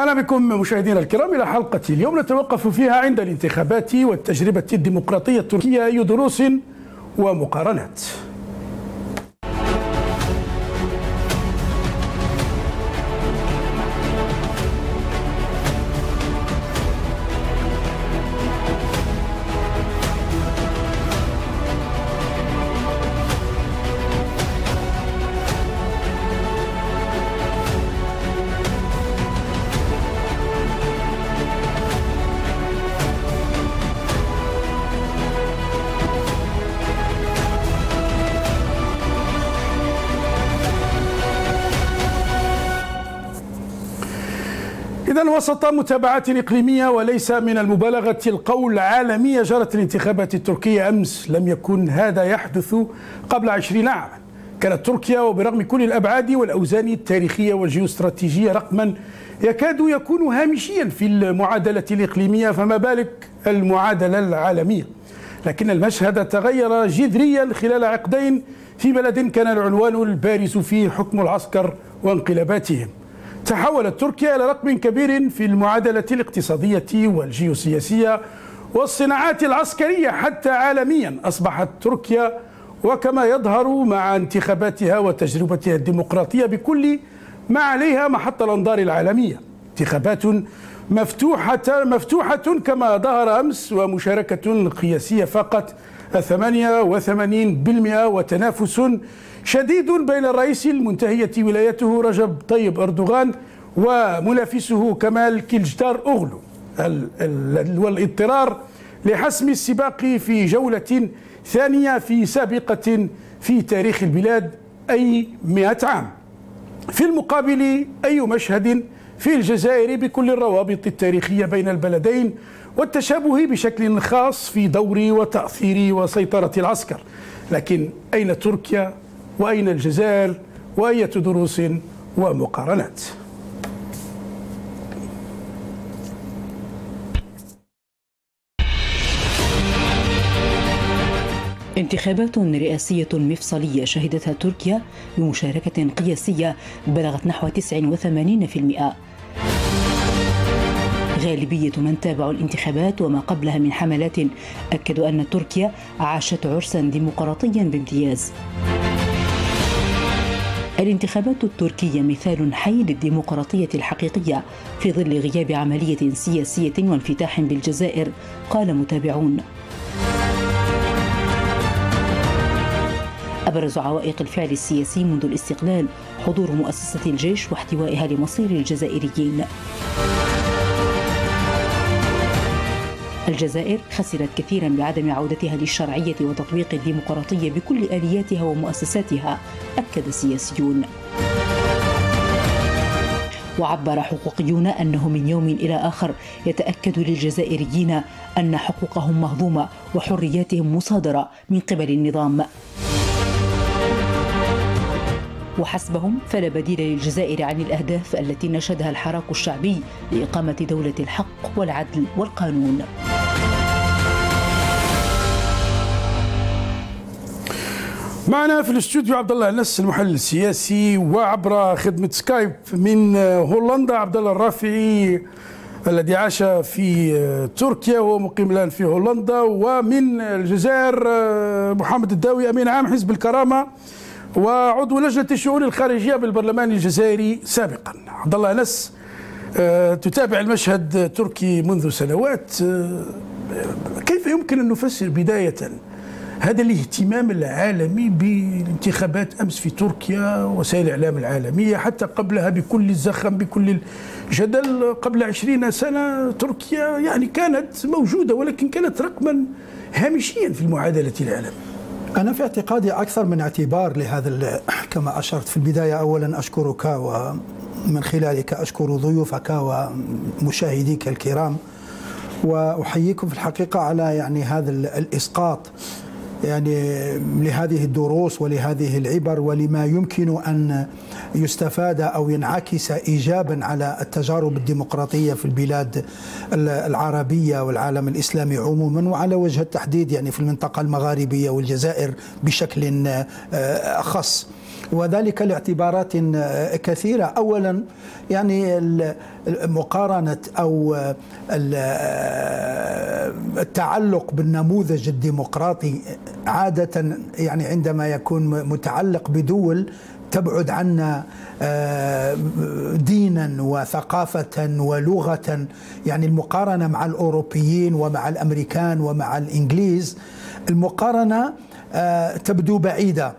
أهلا بكم مشاهدينا الكرام إلى حلقة اليوم نتوقف فيها عند الانتخابات والتجربة الديمقراطية التركية أي دروس ومقارنات. وسط متابعات إقليمية وليس من المبالغة القول عالمية جرت الانتخابات التركية أمس لم يكن هذا يحدث قبل عشرين عاما. كانت تركيا وبرغم كل الأبعاد والأوزان التاريخية والجيوستراتيجية رقما يكاد يكون هامشيا في المعادلة الإقليمية فما بالك المعادلة العالمية؟ لكن المشهد تغير جذريا خلال عقدين في بلد كان العنوان البارز فيه حكم العسكر وانقلاباتهم. تحولت تركيا إلى رقم كبير في المعادلة الاقتصادية والجيوسياسية والصناعات العسكرية حتى عالميا. أصبحت تركيا وكما يظهر مع انتخاباتها وتجربتها الديمقراطية بكل ما عليها محط الأنظار العالمية. انتخابات مفتوحة مفتوحة كما ظهر أمس ومشاركة قياسية فقط. 88% وتنافس شديد بين الرئيس المنتهية ولايته رجب طيب أردوغان ومنافسه كمال كيلجدار أغلو والاضطرار لحسم السباق في جولة ثانية في سابقة في تاريخ البلاد أي مئة عام. في المقابل أي مشهد في الجزائر بكل الروابط التاريخية بين البلدين والتشابه بشكل خاص في دور وتأثير وسيطرة العسكر. لكن أين تركيا؟ وأين الجزائر وأية دروس ومقارنات؟ انتخابات رئاسية مفصلية شهدتها تركيا بمشاركة قياسية بلغت نحو 89% غالبية من تابعوا الانتخابات وما قبلها من حملات أكدوا أن تركيا عاشت عرسا ديمقراطيا بامتياز. الانتخابات التركية مثال حي للديمقراطية الحقيقية في ظل غياب عملية سياسية وانفتاح بالجزائر قال متابعون. أبرز عوائق الفعل السياسي منذ الاستقلال حضور مؤسسة الجيش واحتوائها لمصير الجزائريين. الجزائر خسرت كثيرا بعدم عودتها للشرعية وتطبيق الديمقراطية بكل آلياتها ومؤسساتها أكد سياسيون وعبر حقوقيون أنه من يوم إلى آخر يتأكد للجزائريين أن حقوقهم مهضومة وحرياتهم مصادرة من قبل النظام. وحسبهم فلا بديل للجزائر عن الأهداف التي نشدها الحراك الشعبي لإقامة دولة الحق والعدل والقانون. معنا في الاستوديو عبد الله النس المحلل السياسي وعبر خدمة سكايب من هولندا عبد الله الرافعي الذي عاش في تركيا وهو مقيم الآن في هولندا ومن الجزائر محمد الداوي أمين عام حزب الكرامة وعضو لجنة الشؤون الخارجية بالبرلمان الجزائري سابقا. عبد الله انس تتابع المشهد التركي منذ سنوات. كيف يمكن أن نفسر بداية هذا الاهتمام العالمي بالانتخابات أمس في تركيا وسائل الإعلام العالمية حتى قبلها بكل الزخم بكل الجدل قبل عشرين سنة تركيا يعني كانت موجودة ولكن كانت رقما هامشيا في المعادلة العالميه أنا في اعتقادي أكثر من اعتبار لهذا كما أشرت في البداية أولا أشكرك ومن خلالك أشكر ضيوفك ومشاهديك الكرام وأحييكم في الحقيقة على يعني هذا الإسقاط. يعني لهذه الدروس ولهذه العبر ولما يمكن أن يستفاد أو ينعكس ايجابا على التجارب الديمقراطية في البلاد العربية والعالم الإسلامي عموما وعلى وجه التحديد يعني في المنطقة المغاربية والجزائر بشكل اخص. وذلك لاعتبارات كثيرة. أولا يعني مقارنة أو التعلق بالنموذج الديمقراطي عادة يعني عندما يكون متعلق بدول تبعد عنا آه، دينا وثقافة ولغة. يعني المقارنة مع الأوروبيين ومع الأمريكان ومع الإنجليز المقارنة آه، تبدو بعيدة.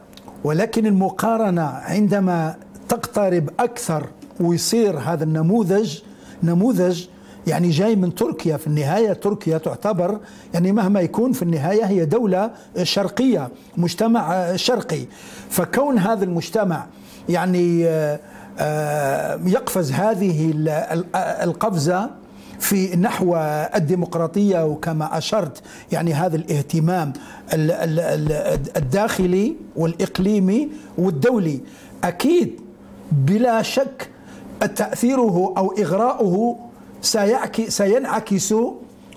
ولكن المقارنة عندما تقترب أكثر ويصير هذا النموذج نموذج يعني جاي من تركيا في النهاية تركيا تعتبر يعني مهما يكون في النهاية هي دولة شرقية مجتمع شرقي. فكون هذا المجتمع يعني آه، آه، يقفز هذه القفزة في نحو الديمقراطية وكما أشرت يعني هذا الاهتمام الداخلي والإقليمي والدولي. أكيد بلا شك تأثيره أو إغراؤه سينعكس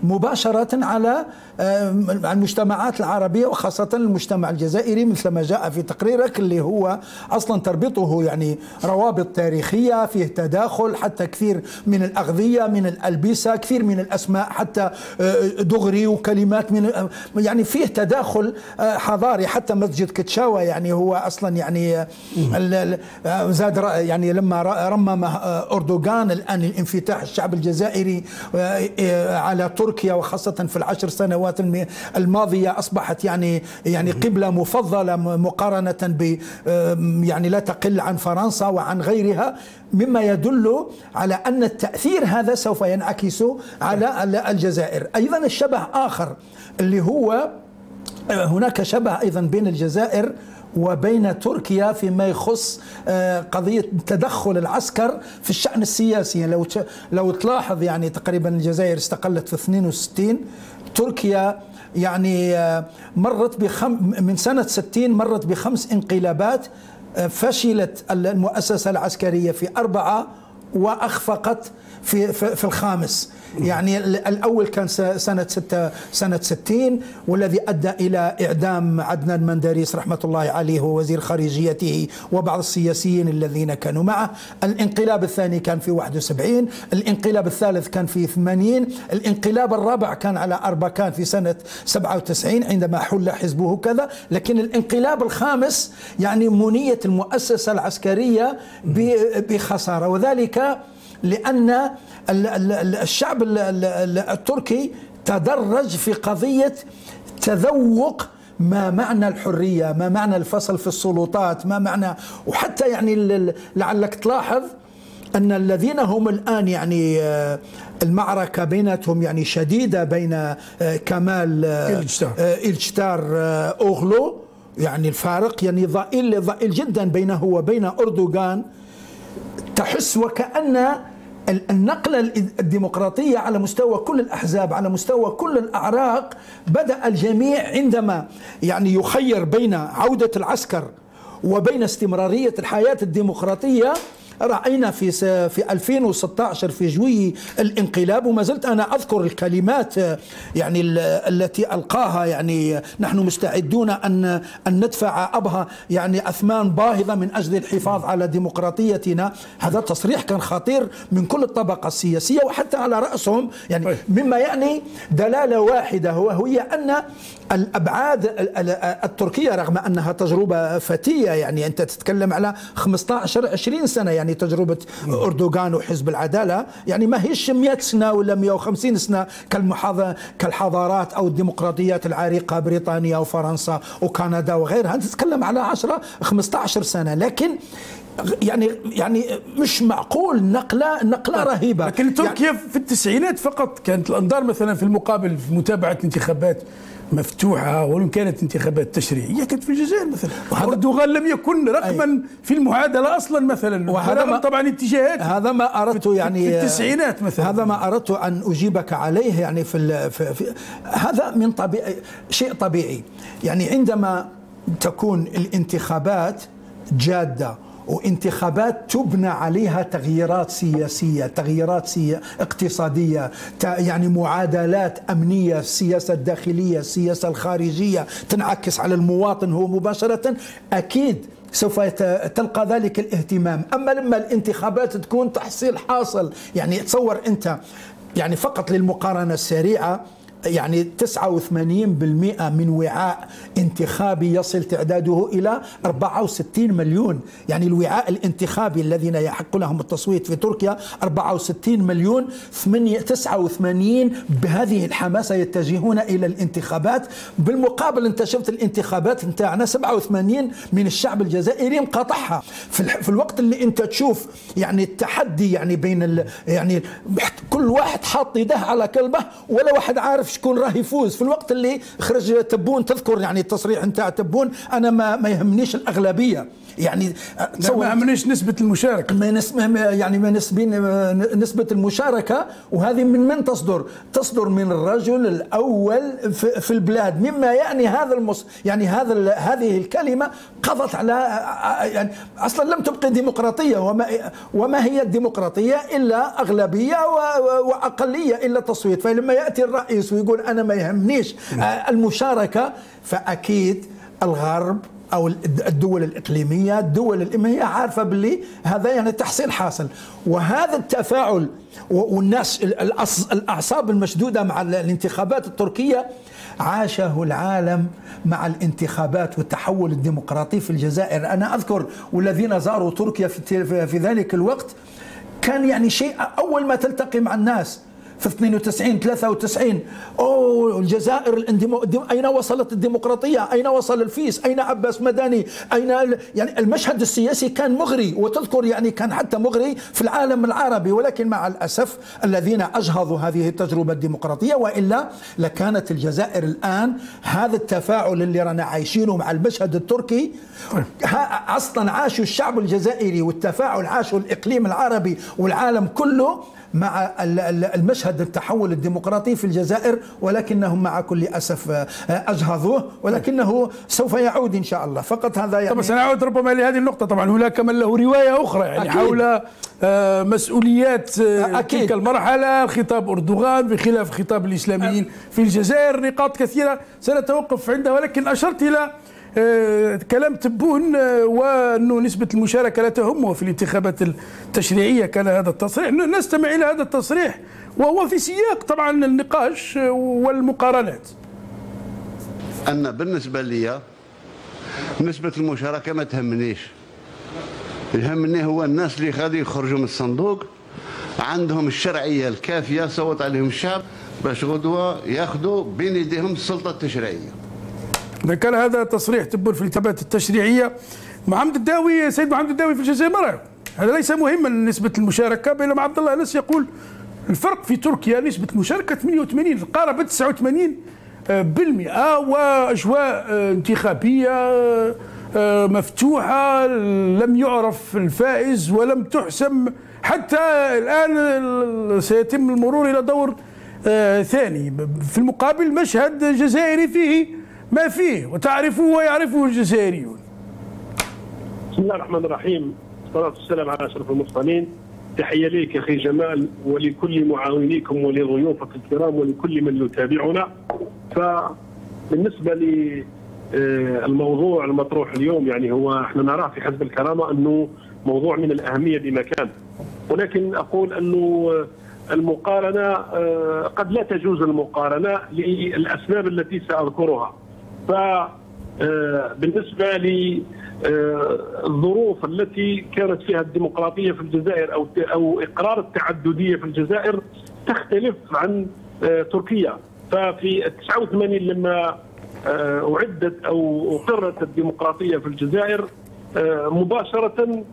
مباشرة على المجتمعات العربية وخاصة المجتمع الجزائري مثل ما جاء في تقريرك اللي هو أصلا تربطه يعني روابط تاريخية فيه تداخل حتى كثير من الأغذية من الألبسة كثير من الأسماء حتى آه، دغري وكلمات من يعني فيه تداخل آه، حضاري. حتى مسجد كتشاوى يعني هو أصلا يعني آه، زاد يعني لما رمم أردوغان الآن الانفتاح الشعب الجزائري على تركيا وخاصة في العشر سنوات السنوات الماضية أصبحت يعني يعني قبلة مفضلة مقارنة ب يعني لا تقل عن فرنسا وعن غيرها مما يدل على أن التأثير هذا سوف ينعكس على الجزائر. أيضا الشبه آخر اللي هو هناك شبه أيضا بين الجزائر وبين تركيا فيما يخص آه، قضية تدخل العسكر في الشأن السياسي. لو لو تلاحظ يعني تقريبا الجزائر استقلت في 62 تركيا يعني آه، مرت بخم من سنة 60 مرت بخمس انقلابات آه، فشلت المؤسسة العسكرية في أربعة وأخفقت في, في, في الخامس. يعني الأول كان سنة ستة سنة 60 والذي أدى إلى إعدام عدنان مندريس رحمة الله عليه ووزير خارجيته وبعض السياسيين الذين كانوا معه. الانقلاب الثاني كان في 71 الانقلاب الثالث كان في 80 الانقلاب الرابع كان على أربكان في سنة 97 عندما حل حزبه كذا. لكن الانقلاب الخامس يعني منية المؤسسة العسكرية بخسارة. وذلك لأن الشعب التركي تدرج في قضية تذوق ما معنى الحرية ما معنى الفصل في السلطات ما معنى وحتى يعني لعلك تلاحظ أن الذين هم الآن يعني آه، المعركة بيناتهم يعني شديدة بين آه، كمال إلشتار آه، أوغلو يعني الفارق يعني ضئيل ضئيل جدا بينه وبين أردوغان تحس وكأن النقلة الديمقراطية على مستوى كل الأحزاب على مستوى كل الأعراق بدأ الجميع عندما يعني يخير بين عودة العسكر وبين استمرارية الحياة الديمقراطية رأينا في في 2016 في جوي الانقلاب وما زلت أنا أذكر الكلمات يعني التي ألقاها يعني نحن مستعدون ان أن ندفع أبها يعني أثمان باهظة من أجل الحفاظ على ديمقراطيتنا هذا تصريح كان خطير من كل الطبقة السياسية وحتى على رأسهم يعني طيب. مما يعني دلالة واحدة وهي أن الأبعاد التركية رغم أنها تجربة فتية يعني أنت تتكلم على 15 20 سنة يعني يعني تجربة أردوغان وحزب العدالة. يعني ما هيش 100 سنة ولا 150 سنة كالحضارات أو الديمقراطيات العريقة بريطانيا وفرنسا وكندا وغيرها. تتكلم على 10 15 سنة. لكن يعني يعني مش معقول نقله نقلة رهيبة. لكن تركيا يعني في التسعينات فقط كانت الأنظار مثلا في المقابل في متابعة انتخابات مفتوحة ولو كانت انتخابات تشريعية كانت في الجزائر مثلا. أردوغان لم يكن رقما أي. في المعادلة أصلا مثلا وهذا ما طبعا اتجاهات. هذا ما أردت يعني في التسعينات مثلا. هذا ما أردت أن أجيبك عليه يعني في, في, في هذا من طبيعي شيء طبيعي. يعني عندما تكون الانتخابات جادة وانتخابات تبنى عليها تغييرات سياسية تغييرات سي... اقتصادية يعني معادلات أمنية السياسة الداخلية السياسة الخارجية تنعكس على المواطن هو مباشرة. أكيد سوف تلقى ذلك الاهتمام. أما لما الانتخابات تكون تحصيل حاصل يعني تصور أنت يعني فقط للمقارنة السريعة يعني 89% من وعاء انتخابي يصل تعداده إلى 64 مليون. يعني الوعاء الانتخابي الذين يحق لهم التصويت في تركيا 64 مليون. 89 بهذه الحماسة يتجهون إلى الانتخابات. بالمقابل أنت شفت الانتخابات نتاعنا 87 من الشعب الجزائري مقاطعها في الوقت اللي أنت تشوف يعني التحدي يعني بين يعني كل واحد حاط يده على كلبه ولا واحد عارف شكون راه يفوز. في الوقت اللي خرج تبون تذكر يعني التصريح نتاع تبون أنا ما, ما يهمنيش الأغلبية. يعني ما يهمنيش نسبة المشاركة. ما نسبة يعني ما نسبين نسبة المشاركة وهذه من من تصدر؟ تصدر من الرجل الأول في, في البلاد. مما يعني هذا المص يعني هذا هذه الكلمة قضت على يعني أصلا لم تبقي ديمقراطية وما وما هي الديمقراطية إلا أغلبية وأقلية إلا تصويت. فلما يأتي الرئيس ويقول أنا ما يهمنيش. المشاركة فأكيد الغرب أو الدول الإقليمية الدول الاميه عارفة باللي هذا يعني تحصيل حاصل. وهذا التفاعل والناس الأعصاب المشدودة مع الانتخابات التركية عاشه العالم مع الانتخابات والتحول الديمقراطي في الجزائر. أنا أذكر والذين زاروا تركيا في ذلك الوقت كان يعني شيء أول ما تلتقي مع الناس. في 92 93 أوه الجزائر أين وصلت الديمقراطية؟ أين وصل الفيس؟ أين عباس مداني؟ أين يعني المشهد السياسي كان مغري وتذكر يعني كان حتى مغري في العالم العربي ولكن مع الأسف الذين أجهضوا هذه التجربة الديمقراطية وإلا لكانت الجزائر الآن هذا التفاعل اللي رانا عايشينه مع المشهد التركي أصلا عاشوا الشعب الجزائري والتفاعل عاشوا الإقليم العربي والعالم كله مع المشهد التحول الديمقراطي في الجزائر ولكنهم مع كل أسف آه، أجهضوه ولكنه سوف يعود إن شاء الله فقط هذا يعني طبعا سنعود ربما لهذه النقطة طبعا هناك من له رواية أخرى يعني أكيد. حول آه، مسؤوليات آه، أكيد. تلك المرحلة خطاب أردوغان بخلاف خطاب الإسلاميين في الجزائر نقاط كثيرة سنتوقف عندها ولكن أشرت إلى كلام تبون آه، وأنه نسبة المشاركة لا تهمه في الانتخابات التشريعية كان هذا التصريح. نستمع إلى هذا التصريح وهو في سياق طبعا النقاش آه، والمقارنات. أن بالنسبة لي نسبة المشاركة ما تهمنيش. يهمني هو الناس اللي غادي يخرجوا من الصندوق عندهم الشرعية الكافية صوت عليهم الشعب باش غدوة ياخذوا بين يديهم السلطة التشريعية. إذا كان هذا تصريح تبون في الانتخابات التشريعية محمد الداوي سيد محمد الداوي في الجزائر رأيه؟ هذا ليس مهما نسبة المشاركة بينما عبد الله أنس يقول الفرق في تركيا نسبة المشاركة 88 قاربت 89 بالمئة وأجواء انتخابية مفتوحة لم يعرف الفائز ولم تحسم حتى الآن سيتم المرور إلى دور ثاني في المقابل مشهد جزائري فيه ما فيه وتعرفه ويعرفه الجزائريون. بسم الله الرحمن الرحيم. والصلاة والسلام على أشرف المرسلين. تحية ليك أخي جمال ولكل معاونيكم ولضيوفك الكرام ولكل من يتابعنا. فبالنسبة للموضوع المطروح اليوم يعني هو إحنا نراه في حزب الكرامة أنه موضوع من الأهمية بمكان. ولكن أقول أنه المقارنة قد لا تجوز المقارنة للأسباب التي سأذكرها. فبالنسبة آه، للظروف آه، التي كانت فيها الديمقراطية في الجزائر أو أو إقرار التعددية في الجزائر تختلف عن آه، تركيا. ففي 89 لما أعدت أو أقرت الديمقراطية في الجزائر مباشرة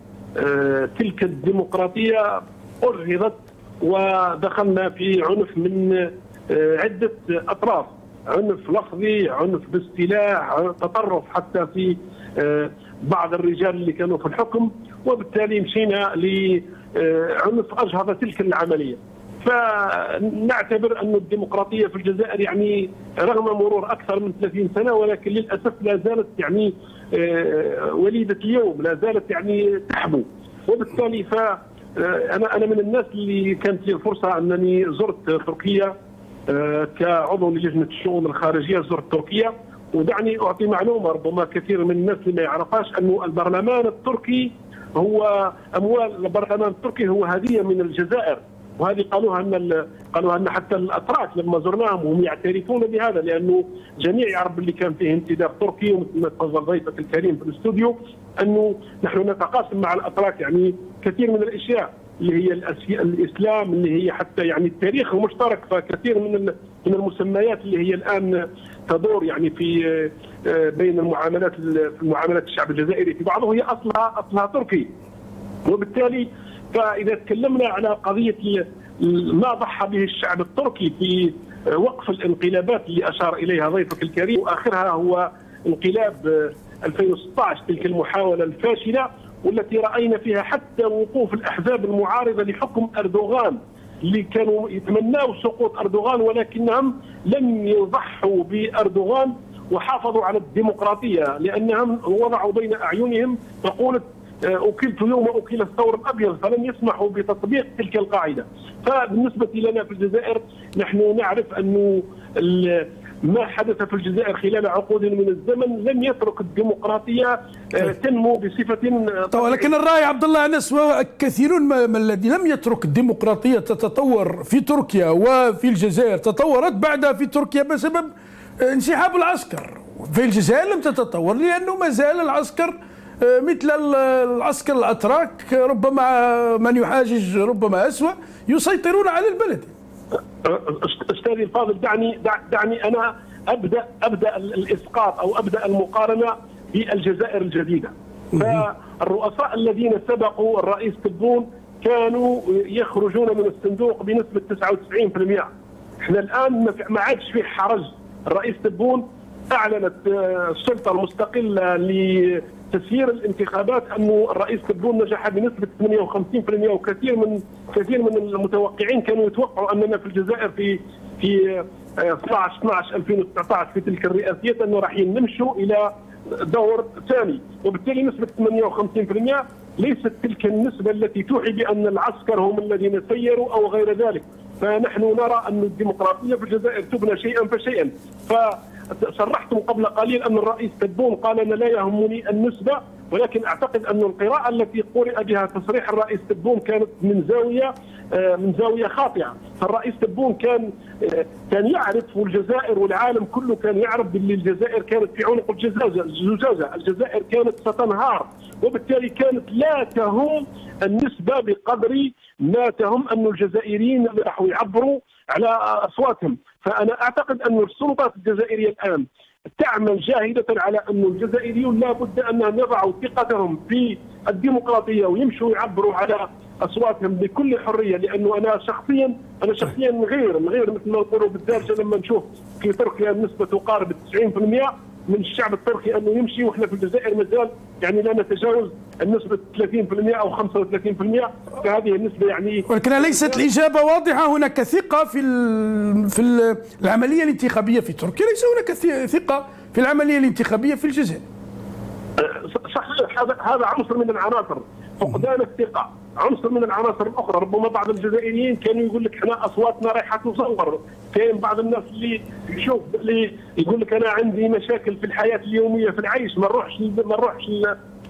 تلك الديمقراطية أرهضت ودخلنا في عنف من عدة أطراف. عنف لفظي عنف باستلاح تطرف حتى في آه، بعض الرجال اللي كانوا في الحكم وبالتالي مشينا لعنف أجهض تلك العملية. فنعتبر أن الديمقراطية في الجزائر يعني رغم مرور أكثر من 30 سنة ولكن للأسف لا زالت يعني آه، وليدة اليوم لا زالت يعني تحبو. وبالتالي ف آه، أنا أنا من الناس اللي كانت لي الفرصه أنني زرت تركيا. آه، كعضو لجنه الشؤون الخارجية زرت تركيا ودعني أعطي معلومة ربما كثير من الناس ما يعرفهاش انه البرلمان التركي هو أموال البرلمان التركي هو هدية من الجزائر. وهذه قالوها أن قالوها أن حتى الأتراك لما زرناهم هم يعترفون بهذا لأنه جميع يعرف اللي كان فيه انتداب تركي ومثل ما تفضل ضيفك الكريم في الاستوديو أنه نحن نتقاسم مع الأتراك يعني كثير من الأشياء. اللي هي الإسلام اللي هي حتى يعني التاريخ المشترك فكثير من من المسميات اللي هي الآن تدور يعني في آه، بين المعاملات في معاملات الشعب الجزائري في بعضه هي أصلها أصلها تركي. وبالتالي فإذا تكلمنا على قضية ما ضحى به الشعب التركي في وقف الانقلابات اللي أشار إليها ضيفك الكريم وآخرها هو انقلاب 2016 تلك المحاولة الفاشلة. والتي رأينا فيها حتى وقوف الأحزاب المعارضة لحكم أردوغان اللي كانوا يتمناوا سقوط أردوغان ولكنهم لم يضحوا بأردوغان وحافظوا على الديمقراطية لأنهم وضعوا بين أعينهم مقوله آه، أكلت يوم أكل الثور الأبيض فلم يسمحوا بتطبيق تلك القاعدة. فبالنسبة لنا في الجزائر نحن نعرف أنه ما حدث في الجزائر خلال عقود من الزمن لم يترك الديمقراطية آه، طيب. تنمو بصفة طيب ولكن الرأي عبد الله أنس وكثيرون من الذي لم يترك الديمقراطية تتطور في تركيا وفي الجزائر تطورت بعدها في تركيا بسبب انسحاب العسكر. في الجزائر لم تتطور لأنه ما زال العسكر مثل العسكر الأتراك ربما من يحاجج ربما أسوأ يسيطرون على البلد. أستاذي الفاضل دعني دعني أنا ابدا أبدأ الإسقاط أو أبدأ المقارنة بالجزائر الجديدة. فالرؤساء الذين سبقوا الرئيس تبون كانوا يخرجون من الصندوق بنسبة 99% إحنا الآن ما عادش فيه حرج. الرئيس تبون أعلنت السلطة المستقلة تسيير الانتخابات أنه الرئيس تبون نجح بنسبة 58% وكثير من كثير من المتوقعين كانوا يتوقعوا أننا في الجزائر في في 12 12 2019 في تلك الرئاسيات أنه راح نمشوا إلى دور ثاني. وبالتالي نسبة 58% ليست تلك النسبة التي توحي بأن العسكر هم الذين سيروا أو غير ذلك. فنحن نرى أن الديمقراطية في الجزائر تبنى شيئا فشيئا. ف صرحتم قبل قليل أن الرئيس تبون قال أنا لا يهمني النسبة ولكن أعتقد أن القراءة التي قرئ بها تصريح الرئيس تبون كانت من زاوية آه، من زاوية خاطئة، فالرئيس تبون كان آه، كان يعرف والجزائر والعالم كله كان يعرف باللي الجزائر كانت في عنق الزجاجه، الجزائر كانت ستنهار وبالتالي كانت لا تهم النسبة بقدر ما تهم أن الجزائريين راحوا يعبروا على أصواتهم، فأنا أعتقد أن السلطات الجزائرية الآن تعمل جاهدة على أن الجزائريون لا بد أنهم يضعوا ثقتهم في الديمقراطية ويمشوا يعبروا على أصواتهم بكل حرية لأنه أنا شخصيا أنا شخصيا نغير نغير مثل ما نقولوا بالدارجة لما نشوف في تركيا النسبة تقارب 90% من الشعب التركي أنه يمشي وإحنا في الجزائر مازال يعني لا نتجاوز النسبة 30% أو 35% فهذه النسبة يعني ولكن ليست الإجابة واضحة. هناك ثقة في في العملية الانتخابية في تركيا. ليس هناك ثقة في العملية الانتخابية في الجزائر. صحيح هذا هذا عنصر من العناصر. فقدان الثقة عنصر من العناصر الأخرى. ربما بعض الجزائريين كانوا يقول لك إحنا أصواتنا رايحة تصور. كاين بعض الناس اللي يشوف اللي يقول لك أنا عندي مشاكل في الحياة اليومية في العيش. ما نروحش ما نروحش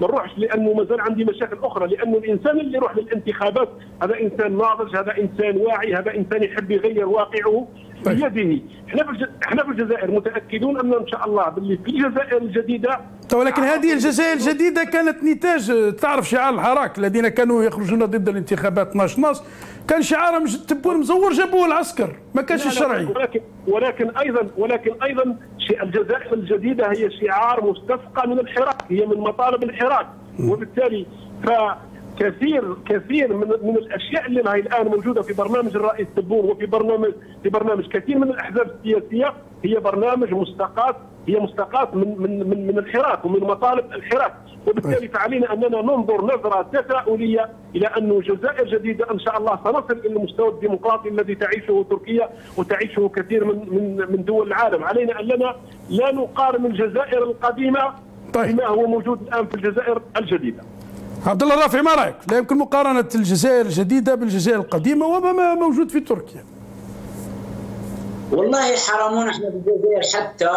ما نروحش لأنه مازال عندي مشاكل أخرى. لأنه الإنسان اللي يروح للانتخابات هذا إنسان ناضج هذا إنسان واعي هذا إنسان يحب يغير واقعه. بيده. إحنا في إحنا في الجزائر متأكدون ان إن شاء الله باللي في الجزائر الجديدة ولكن هذه الجزائر الجديدة كانت نتاج تعرف شعار الحراك الذين كانوا يخرجون ضد الانتخابات 12 نص كان شعارهم تبون مزور جابوه العسكر ما كانش الشرعي. ولكن ولكن أيضا ولكن أيضا الجزائر الجديدة هي شعار مستفقى من الحراك هي من مطالب الحراك. وبالتالي ف كثير كثير من من الأشياء اللي هي الآن موجودة في برنامج الرئيس تبون وفي برنامج في برنامج كثير من الأحزاب السياسية هي برنامج مستقاة هي مستقاة من من من, من الحراك ومن مطالب الحراك وبالتالي فعلينا أننا ننظر نظرة تفاؤليه إلى انه جزائر جديدة إن شاء الله سنصل إلى المستوى الديمقراطي الذي تعيشه تركيا وتعيشه كثير من من من دول العالم، علينا أننا لا نقارن الجزائر القديمة طيب. بما هو موجود الآن في الجزائر الجديدة. عبد الله الرافعي ما رأيك؟ لا يمكن مقارنة الجزائر الجديدة بالجزائر القديمة وما موجود في تركيا. والله حرمونا إحنا في الجزائر حتى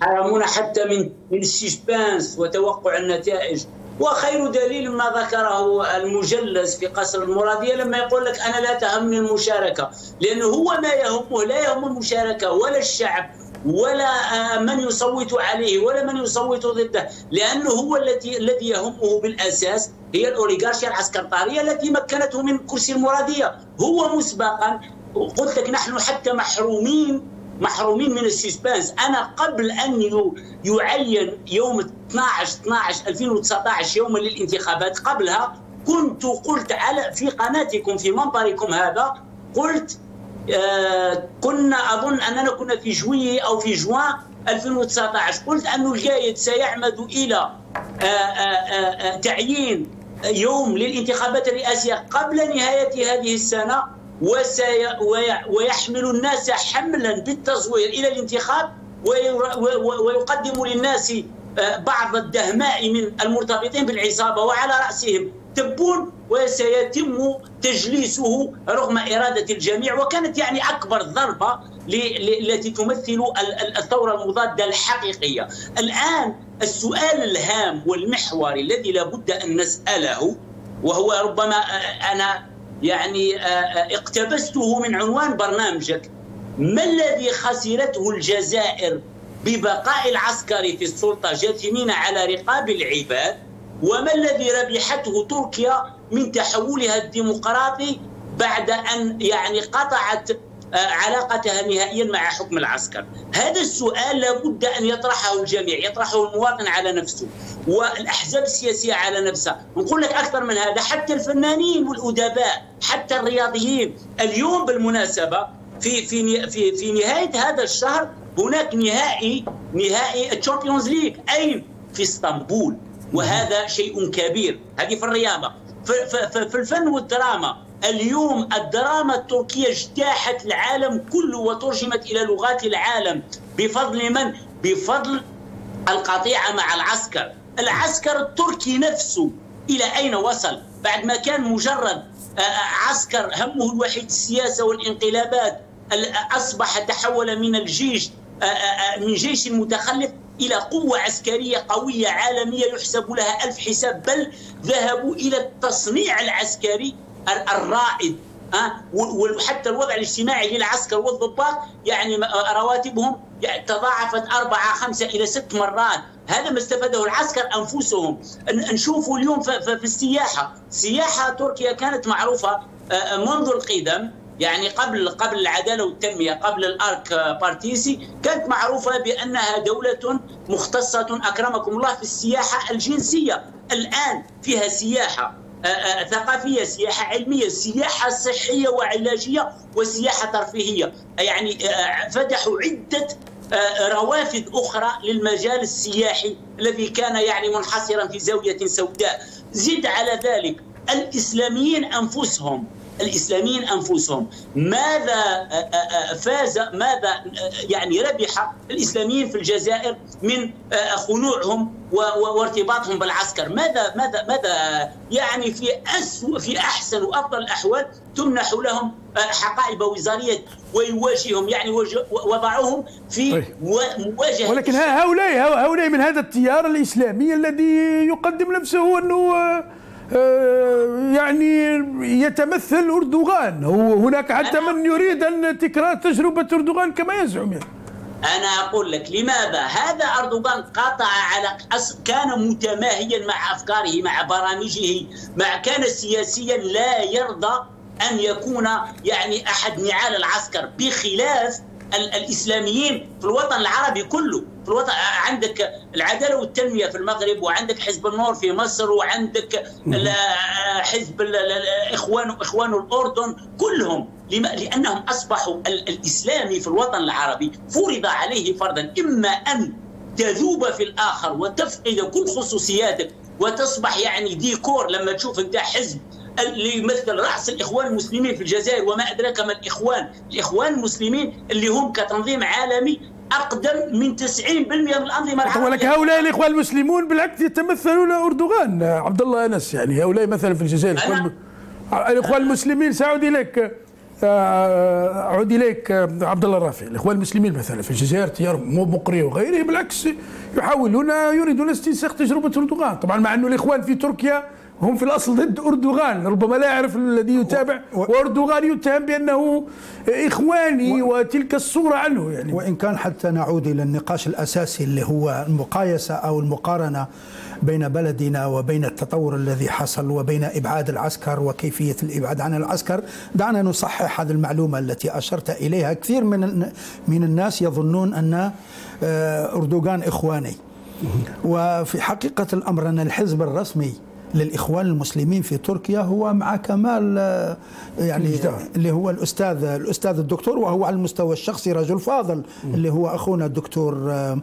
حرمونا حتى من من السسبانس وتوقع النتائج وخير دليل ما ذكره المجلس في قصر المرادية لما يقول لك أنا لا تهمني المشاركة لأنه هو ما يهمه لا يهم المشاركة ولا الشعب ولا آه، من يصوت عليه ولا من يصوت ضده. لأنه هو الذي الذي يهمه بالأساس هي الأوليغارشيا العسكرطارية التي مكنته من كرسي المرادية. هو مسبقا قلت لك نحن حتى محرومين محرومين من السسبانس أنا قبل أن يعين يوم 12 12 2019 يوما للانتخابات قبلها كنت قلت على في قناتكم في منبركم هذا قلت كنا أظن أننا كنا في جويي أو في جوان 2019 قلت أن الجايد سيعمد إلى آه آه تعيين يوم للانتخابات الرئاسية قبل نهاية هذه السنة وسي ويحمل الناس حملا بالتزوير إلى الانتخاب ويقدم للناس آه، بعض الدهماء من المرتبطين بالعصابة وعلى رأسهم. تبون وسيتم تجليسه رغم إرادة الجميع وكانت يعني أكبر ضربة التي تمثل الثورة المضادة الحقيقية. الآن السؤال الهام والمحوري الذي لابد أن نسأله وهو ربما أنا يعني اقتبسته من عنوان برنامجك ما الذي خسرته الجزائر ببقاء العسكري في السلطة جاثمين على رقاب العباد وما الذي ربحته تركيا من تحولها الديمقراطي بعد أن يعني قطعت علاقتها نهائيا مع حكم العسكر. هذا السؤال لابد أن يطرحه الجميع يطرحه المواطن على نفسه والأحزاب السياسية على نفسها. نقول لك أكثر من هذا حتى الفنانين والأدباء حتى الرياضيين. اليوم بالمناسبة في في في في نهاية هذا الشهر هناك نهائي نهائي ال Champions League أين؟ في إسطنبول. وهذا شيء كبير. هذه في الرياضة. في, في الفن والدراما اليوم الدراما التركية اجتاحت العالم كله وترجمت إلى لغات العالم بفضل من؟ بفضل القطيعة مع العسكر العسكر التركي نفسه إلى أين وصل؟ بعد ما كان مجرد آه، آه، عسكر همه الوحيد السياسة والانقلابات أصبح تحول من الجيش آه، من جيش متخلف إلى قوة عسكرية قوية عالمية يحسب لها ألف حساب بل ذهبوا إلى التصنيع العسكري الرائد وحتى الوضع الاجتماعي للعسكر والضباط يعني رواتبهم يعني تضاعفت أربعة خمسة إلى ست مرات. هذا ما استفاده العسكر أنفسهم. نشوفوا اليوم في السياحة. سياحة تركيا كانت معروفة منذ القدم. يعني قبل قبل العدالة والتنمية قبل الأرك بارتيسي كانت معروفة بأنها دولة مختصة أكرمكم الله في السياحة الجنسية. الآن فيها سياحة آه، آه، ثقافية، سياحة علمية، سياحة صحية وعلاجية وسياحة ترفيهية، يعني آه، فتحوا عدة روافد أخرى للمجال السياحي الذي كان يعني منحصرا في زاوية سوداء، زد على ذلك الإسلاميين أنفسهم. الإسلاميين أنفسهم. ماذا آه، آه، آه، فاز ماذا يعني ربح الإسلاميين في الجزائر من خنوعهم وارتباطهم بالعسكر؟ ماذا ماذا ماذا يعني في أسوأ في أحسن وأفضل الأحوال تمنح لهم حقائب وزارية ويواجههم يعني وضعوهم في طيب. مواجهة ولكن هؤلاء هؤلاء من هذا التيار الإسلامي الذي يقدم نفسه أنه يعني يتمثل أردوغان هناك حتى من يريد أن تكرار تجربة أردوغان كما يزعم يعني. أنا أقول لك لماذا هذا أردوغان قطع على كان متماهيا مع أفكاره مع برامجه مع كان سياسيا لا يرضى أن يكون يعني أحد نعال العسكر بخلاف الإسلاميين في الوطن العربي كله. في الوطن عندك العدالة والتنمية في المغرب وعندك حزب النور في مصر وعندك حزب الاخوان إخوان الأردن كلهم. لأنهم أصبحوا الإسلامي في الوطن العربي فرض عليه فرضا. إما أن تذوب في الآخر وتفقد كل خصوصياتك وتصبح يعني ديكور. لما تشوف أنت حزب اللي يمثل رأس الإخوان المسلمين في الجزائر وما أدراك ما الإخوان، الإخوان المسلمين اللي هم كتنظيم عالمي أقدم من 90% من الأنظمة العربيه ولكن هؤلاء الإخوان المسلمون بالعكس يتمثلون أردوغان. عبد الله أنس يعني هؤلاء مثلا في الجزائر الإخوان المسلمين سأعود إليك. آه، أعود إليك آه، عبد الله الرافع. الإخوان المسلمين مثلا في الجزائر تيار مقري وغيره بالعكس يحاولون يريدون استنساخ تجربة أردوغان. طبعا مع أنه الإخوان في تركيا هم في الأصل ضد أردوغان ربما لا يعرف الذي يتابع وأردوغان يتهم بأنه إخواني و... وتلك الصورة عنه يعني. وإن كان حتى نعود إلى النقاش الأساسي اللي هو المقايسة أو المقارنة بين بلدنا وبين التطور الذي حصل وبين إبعاد العسكر وكيفية الإبعاد عن العسكر دعنا نصحح هذه المعلومة التي أشرت إليها. كثير من من الناس يظنون أن آه، أردوغان إخواني. وفي حقيقة الأمر أن الحزب الرسمي للإخوان المسلمين في تركيا هو مع كمال آه، يعني اللي هو الأستاذ الأستاذ الدكتور وهو على المستوى الشخصي رجل فاضل اللي هو أخونا الدكتور آه،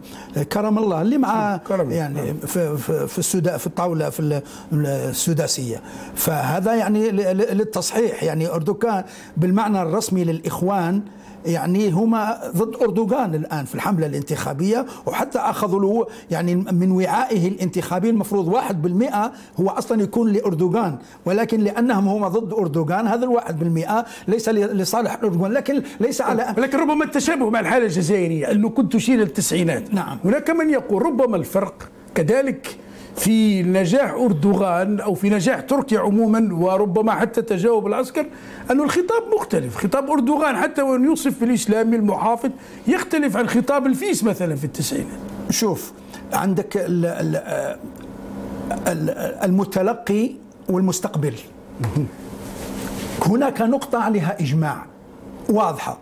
كرم الله اللي مع يعني في في السودا في الطاولة في السداسيه فهذا يعني للتصحيح. يعني أردوغان بالمعنى الرسمي للإخوان يعني هما ضد أردوغان الآن في الحملة الانتخابية وحتى أخذوا له يعني من وعائه الانتخابي المفروض واحد بالمئة هو أصلا يكون لأردوغان ولكن لأنهم هما ضد أردوغان هذا الواحد بالمئة ليس لصالح أردوغان لكن ليس على لكن ربما التشابه مع الحالة الجزائرية أنه كنت تشير للتسعينات نعم. هناك من يقول ربما الفرق كذلك في نجاح أردوغان أو في نجاح تركيا عموما وربما حتى تجاوب العسكر أن الخطاب مختلف. خطاب أردوغان حتى وأن يوصف بالإسلامي المحافظ يختلف عن خطاب الفيس مثلا في التسعينات. شوف عندك المتلقي والمستقبل. هناك نقطة عليها إجماع واضحة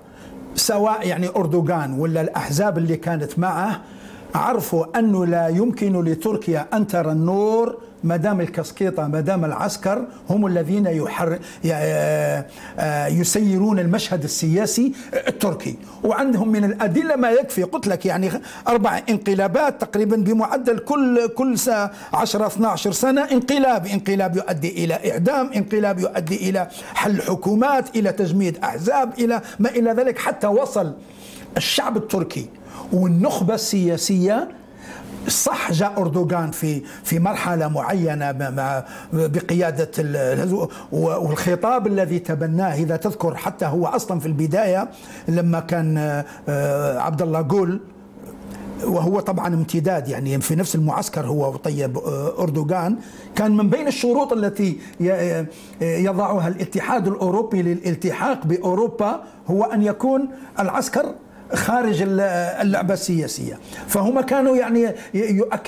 سواء يعني أردوغان ولا الأحزاب اللي كانت معه عرفوا أنه لا يمكن لتركيا أن ترى النور ما دام الكسكيطة ما دام العسكر هم الذين يحر آه، آه، يسيرون المشهد السياسي التركي. وعندهم من الأدلة ما يكفي. قلت لك يعني أربع انقلابات تقريبا بمعدل كل كل 10 12 سنة. انقلاب انقلاب يؤدي إلى إعدام انقلاب يؤدي إلى حل حكومات إلى تجميد أحزاب إلى ما إلى ذلك حتى وصل الشعب التركي والنخبة السياسية صح جاء أردوغان في في مرحلة معينة بقيادة والخطاب الذي تبناه إذا تذكر حتى هو أصلا في البداية لما كان آه، عبد الله جول وهو طبعا امتداد يعني في نفس المعسكر هو طيب آه، أردوغان كان من بين الشروط التي يضعها الاتحاد الأوروبي للالتحاق بأوروبا هو أن يكون العسكر خارج اللعبة السياسية. فهم كانوا يعني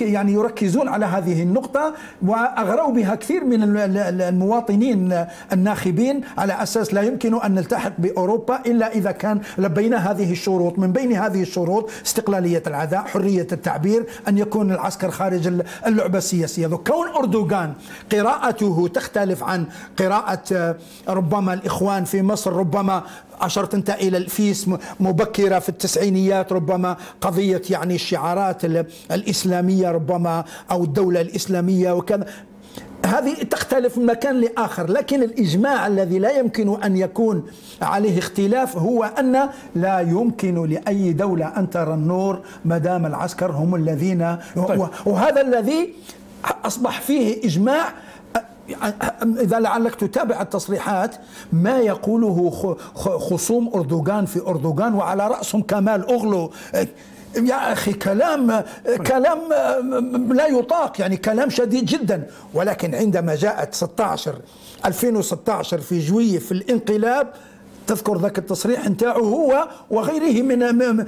يعني يركزون على هذه النقطة وأغروا بها كثير من المواطنين الناخبين على أساس لا يمكن أن نلتحق بأوروبا إلا إذا كان لبينا هذه الشروط. من بين هذه الشروط استقلالية العداء حرية التعبير أن يكون العسكر خارج اللعبة السياسية. كون أردوغان قراءته تختلف عن قراءة ربما الإخوان في مصر ربما أشرت أنت إلى الفيس مبكرة في التسعينيات ربما قضية يعني الشعارات الإسلامية ربما أو الدولة الإسلامية وكذا هذه تختلف من مكان لآخر لكن الإجماع الذي لا يمكن أن يكون عليه اختلاف هو أن لا يمكن لأي دولة أن ترى النور ما دام العسكر هم الذين طيب. وهذا الذي أصبح فيه إجماع إذا لعلك تتابع التصريحات ما يقوله خصوم أردوغان في أردوغان وعلى رأسهم كمال أغلو. يا أخي كلام كلام لا يطاق يعني كلام شديد جدا. ولكن عندما جاءت 16 2016 في جوية في الانقلاب تذكر ذاك التصريح نتاعه هو وغيره من, من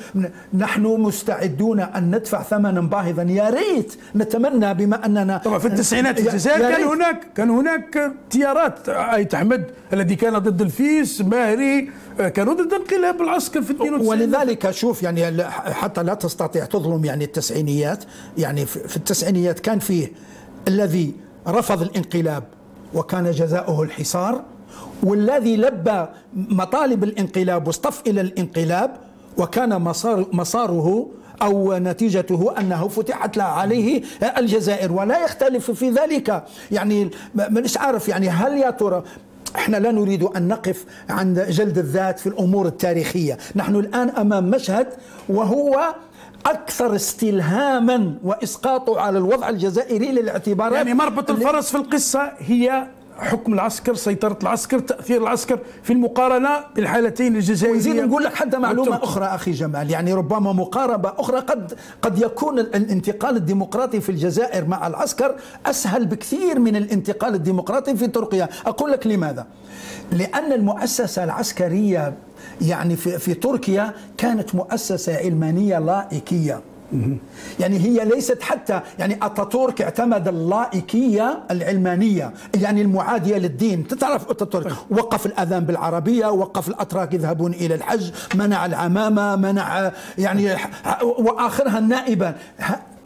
نحن مستعدون أن ندفع ثمنا باهظا. يا ريت نتمنى بما اننا طبعا في التسعينات في الجزائر كان هناك كان هناك تيارات. أيت أحمد الذي كان ضد الفيس ماهري كانوا ضد انقلاب العسكر في 92 ولذلك شوف يعني حتى لا تستطيع تظلم يعني التسعينيات. يعني في التسعينيات كان فيه الذي رفض الانقلاب وكان جزاؤه الحصار. والذي لبى مطالب الانقلاب واصطف إلى الانقلاب وكان مسار مساره أو نتيجته أنه فتحت عليه الجزائر. ولا يختلف في ذلك. يعني مانيش عارف يعني هل يا ترى إحنا لا نريد أن نقف عند جلد الذات في الأمور التاريخية، نحن الآن أمام مشهد وهو أكثر استلهاما وإسقاطه على الوضع الجزائري للاعتبارات يعني مربط الفرس في القصة هي حكم العسكر سيطرة العسكر تأثير العسكر في المقارنة بالحالتين الجزائرية وزيد نقول لك حتى معلومة أخرى أخي جمال. يعني ربما مقاربة أخرى قد قد يكون الانتقال الديمقراطي في الجزائر مع العسكر أسهل بكثير من الانتقال الديمقراطي في تركيا. أقول لك لماذا؟ لأن المؤسسة العسكرية يعني في, في تركيا كانت مؤسسة علمانية لائكية يعني هي ليست حتى يعني أتاتورك اعتمد اللائكية العلمانية يعني المعادية للدين. تعرف أتاتورك؟ وقف الأذان بالعربية وقف الأتراك يذهبون إلى الحج منع العمامة منع يعني وآخرها النائبه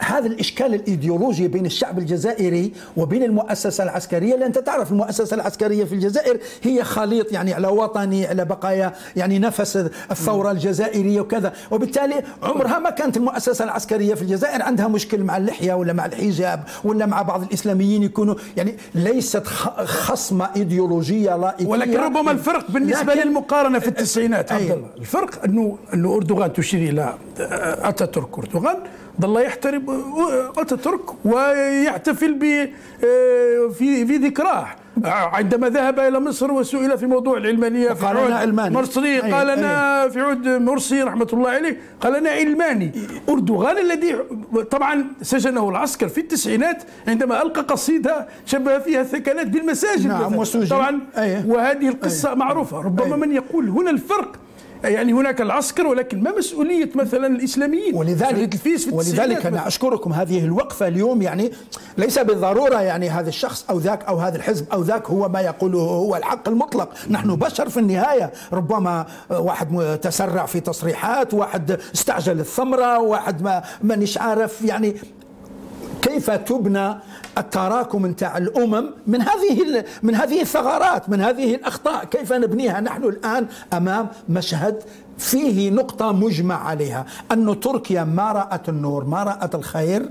هذا الإشكال الإيديولوجي بين الشعب الجزائري وبين المؤسسة العسكرية لأن أنت تعرف المؤسسة العسكرية في الجزائر هي خليط يعني على وطني على بقايا يعني نفس الثورة الجزائرية وكذا. وبالتالي عمرها ما كانت المؤسسة العسكرية في الجزائر عندها مشكل مع اللحية ولا مع الحجاب ولا مع بعض الإسلاميين يكونوا يعني ليست خصمة إيديولوجية لائكيه ولكن ربما الفرق بالنسبة للمقارنة في التسعينات عبد الله. الفرق أنه أنه أردوغان تشير إلى أتاتورك ظل يحترم اتاتورك ويحتفل ب آه، في في ذكراه. عندما ذهب إلى مصر وسئل في موضوع العلمانية في عود علماني مرسي قال أنا في عود مرسي رحمة الله عليه قال أنا علماني. أردوغان الذي طبعا سجنه العسكر في التسعينات عندما ألقى قصيدة شبه فيها الثكنات بالمساجد نعم طبعا أيه. وهذه القصة. معروفة. ربما. من يقول هنا الفرق يعني هناك العسكر ولكن ما مسؤولية مثلا الإسلاميين؟ ولذلك ولذلك أنا أشكركم هذه الوقفة اليوم يعني ليس بالضرورة يعني هذا الشخص أو ذاك أو هذا الحزب أو ذاك هو ما يقوله هو الحق المطلق. نحن بشر في النهاية. ربما واحد تسرع في تصريحات واحد استعجل الثمرة واحد ما مانيش عارف يعني كيف تبنى التراكم نتاع الأمم من هذه من هذه الثغرات من هذه الأخطاء. كيف نبنيها؟ نحن الآن أمام مشهد فيه نقطة مجمع عليها أن تركيا ما رأت النور ما رأت الخير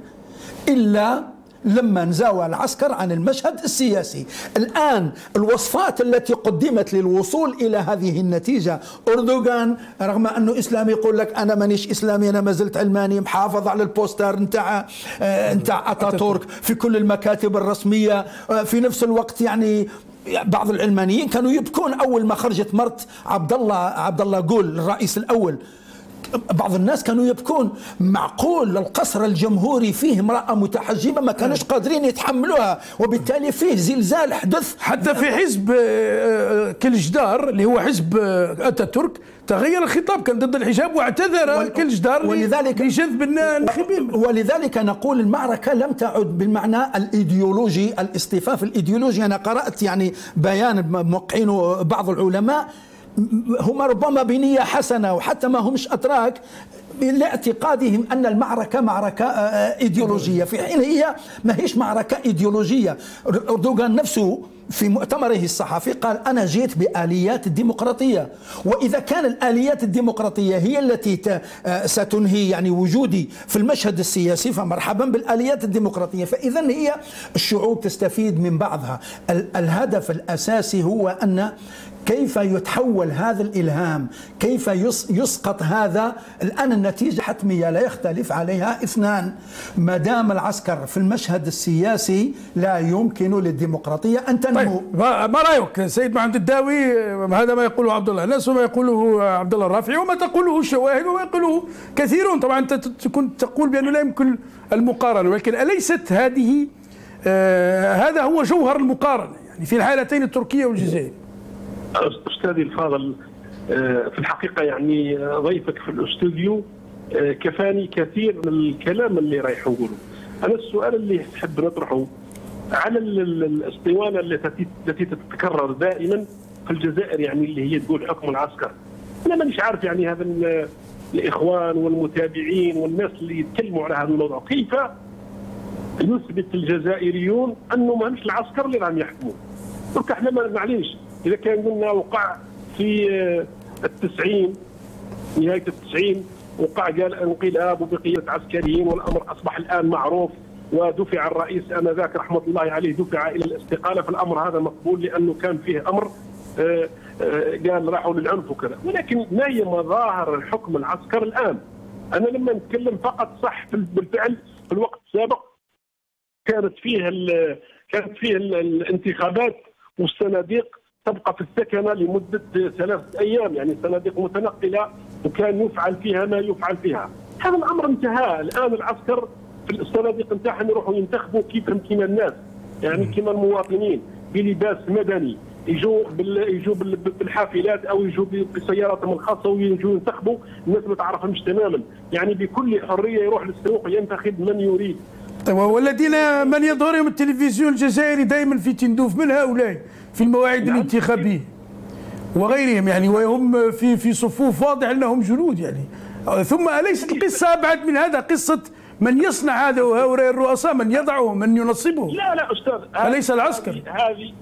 إلا لما انزوى العسكر عن المشهد السياسي. الآن الوصفات التي قدمت للوصول إلى هذه النتيجة أردوغان رغم أنه إسلامي يقول لك أنا مانيش إسلامي أنا ما زلت علماني محافظ على ال poster نتاع آه، نتاع أتاتورك في كل المكاتب الرسمية. آه، في نفس الوقت يعني بعض العلمانيين كانوا يبكون أول ما خرجت مرت عبد الله عبد الله جول الرئيس الأول. بعض الناس كانوا يبكون. معقول القصر الجمهوري فيه امرأة متحجبة ما كانوش قادرين يتحملوها وبالتالي فيه زلزال حدث. حتى في حزب آه، آه، كليجدار اللي هو حزب آه، اتاتورك تغير الخطاب كان ضد الحجاب واعتذر كليجدار ولذلك لجذب الناخبين ولذلك نقول المعركة لم تعد بالمعنى الإيديولوجي الاصطفاف الإيديولوجي. أنا قرأت يعني بيان موقعينه بعض العلماء هم ربما بنية حسنة وحتى ما همش أتراك لاعتقادهم أن المعركة معركة آه، آه، إيديولوجية. في حين هي ما هيش معركة إيديولوجية. أردوغان نفسه في مؤتمره الصحفي قال أنا جيت بآليات الديمقراطية. وإذا كان الآليات الديمقراطية هي التي آه، ستنهي يعني وجودي في المشهد السياسي فمرحبا بالآليات الديمقراطية. فإذا هي الشعوب تستفيد من بعضها. الهدف الأساسي هو أن كيف يتحول هذا الإلهام؟ كيف يسقط هذا؟ الآن النتيجة حتمية لا يختلف عليها اثنان. ما دام العسكر في المشهد السياسي لا يمكن للديمقراطية أن تنمو طيب ما رأيك سيد محمد الداوي؟ هذا ما يقوله عبد الله الناس وما يقوله عبد الله الرافعي وما تقوله الشواهد وما يقوله كثيرون. طبعا أنت تكون تقول بأنه لا يمكن المقارنة ولكن أليست هذه آه هذا هو جوهر المقارنة؟ يعني في الحالتين التركية والجزائر. أستاذي الفاضل آه، في الحقيقة يعني آه، ضيفك في الأستوديو آه، كفاني كثير من الكلام اللي رايح نقوله أنا السؤال اللي تحب نطرحه على الأسطوانة التي التي تتكرر دائما في الجزائر يعني اللي هي تقول حكم العسكر. أنا مانيش عارف يعني هذا الإخوان والمتابعين والناس اللي يتكلموا على هذا الموضوع. كيف يثبت الجزائريون انه ماهمش العسكر اللي راهم يحكموا؟ إحنا معليش إذا كان قلنا وقع في التسعين نهاية التسعين وقع قال انقلاب وبقياده عسكريين والأمر أصبح الآن معروف ودفع الرئيس آنذاك رحمة الله عليه دفع إلى الاستقالة فالأمر هذا مقبول لأنه كان فيه أمر آه، آه، قال راحوا للعنف وكذا ولكن ما هي مظاهر الحكم العسكري الآن؟ أنا لما نتكلم فقط صح بالفعل في الوقت السابق كانت فيه كانت فيه الانتخابات والصناديق تبقى في السكنة لمدة ثلاثة أيام يعني صناديق متنقلة وكان يفعل فيها ما يفعل فيها. هذا الأمر انتهى. الآن العسكر في الصناديق نتاعهم يروحوا ينتخبوا كيفهم كيما الناس يعني كيما المواطنين بلباس مدني. يجوا بال... يجوا بالحافلات أو يجوا بسياراتهم الخاصة ويجوا ينتخبوا. الناس ما تعرفهمش تماما. يعني بكل حرية يروح للسوق ينتخب من يريد. طيب والذين من يظهرهم التلفزيون الجزائري دائما في تندوف من هؤلاء؟ في المواعيد نعم. الانتخابية وغيرهم يعني وهم في في صفوف واضح أنهم جنود يعني. ثم أليست القصة أبعد من هذا؟ قصة من يصنع هذا هؤلاء الرؤساء من يضعهم من ينصبهم لا لا أستاذ أليس العسكر؟ هذه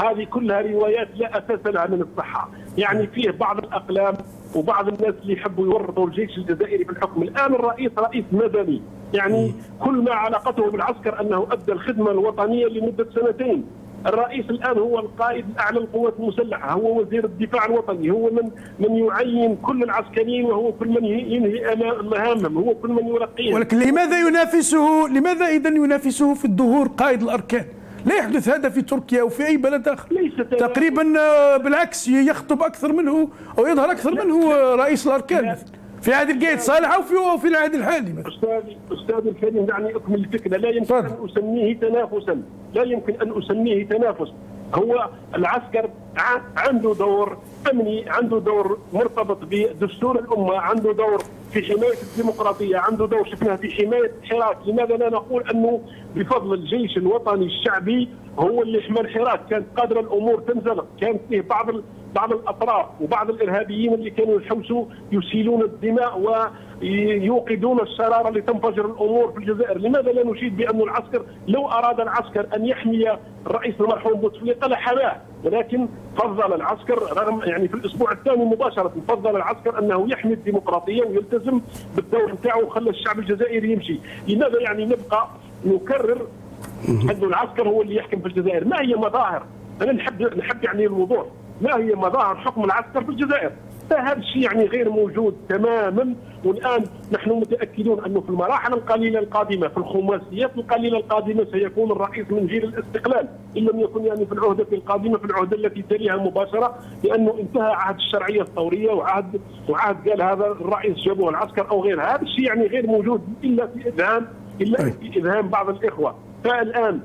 هذه كلها روايات لا أساس لها من الصحة. يعني فيه بعض الأقلام وبعض الناس اللي يحبوا يورطوا الجيش الجزائري في الحكم الآن الرئيس رئيس مدني. يعني كل ما علاقته بالعسكر أنه أدى الخدمة الوطنية لمدة سنتين. الرئيس الآن هو القائد الاعلى للقوات المسلحة هو وزير الدفاع الوطني هو من من يعين كل العسكريين وهو كل من ينهي مهامهم هو كل من يرقيهم ولكن لماذا ينافسه لماذا إذا ينافسه في الظهور قائد الأركان؟ لا يحدث هذا في تركيا أو في أي بلد آخر. ليس تقريبا آه، بالعكس يخطب أكثر منه أو يظهر أكثر منه رئيس الأركان. في عهد القايد صالح وفي في العهد الحالي استاذي استاذي الكريم دعني أكمل الفكرة. لا يمكن أن أسميه تنافسا. لا يمكن أن أسميه تنافس. هو العسكر عنده دور أمني عنده دور مرتبط بدستور الأمة عنده دور في حماية الديمقراطية عنده دور شفناه في حماية الحراك. لماذا لا نقول أنه بفضل الجيش الوطني الشعبي هو اللي حمى الحراك؟ كانت قادرة الأمور تنزلق كانت فيه بعض بعض الأطراف وبعض الإرهابيين اللي كانوا يحوسوا يسيلون الدماء ويوقدون الشرارة لتنفجر الأمور في الجزائر، لماذا لا نشيد بأن العسكر لو أراد العسكر أن يحمي الرئيس المرحوم بوتفليقه لحماه، ولكن فضل العسكر رغم يعني في الأسبوع الثاني مباشرة فضل العسكر أنه يحمي الديمقراطية ويلتزم بالدور نتاعو وخلى الشعب الجزائري يمشي، لماذا يعني نبقى نكرر أن العسكر هو اللي يحكم في الجزائر، ما هي مظاهر؟ أنا نحب نحب يعني الوضوح، ما هي مظاهر حكم العسكر في الجزائر؟ فهذا الشيء يعني غير موجود تماما والآن نحن متأكدون أنه في المراحل القليلة القادمة في الخماسيات القليلة القادمة سيكون الرئيس من جيل الاستقلال. إن لم يكن يعني في العهدة القادمة في العهدة التي تليها مباشرة لأنه انتهى عهد الشرعية الثورية وعهد وعهد قال هذا الرئيس جابوه العسكر أو غير هذا الشيء يعني غير موجود إلا في اذهان إلا في اذهان بعض الإخوة. فالآن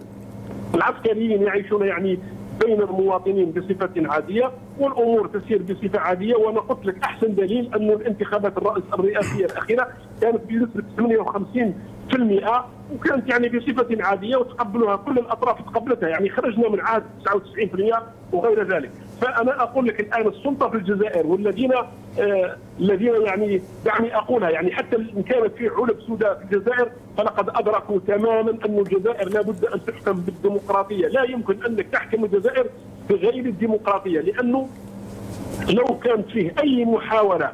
العسكريين يعيشون يعني بين المواطنين بصفة عادية والأمور تسير بصفة عادية. وأنا قلت لك أحسن دليل أن الانتخابات الرئاسية الأخيرة كانت بنسبة 58% وكانت يعني بصفة عادية وتقبلها كل الأطراف تقبلتها يعني خرجنا من عهد 99% وغير ذلك. فأنا أقول لك الآن السلطة في الجزائر والذين آه الذين يعني دعني أقولها يعني حتى إن كانت في علب سوداء في الجزائر فلقد أدركوا تماما أن الجزائر لابد أن تحكم بالديمقراطية، لا يمكن أنك تحكم الجزائر بغير الديمقراطية لأنه لو كانت فيه أي محاولة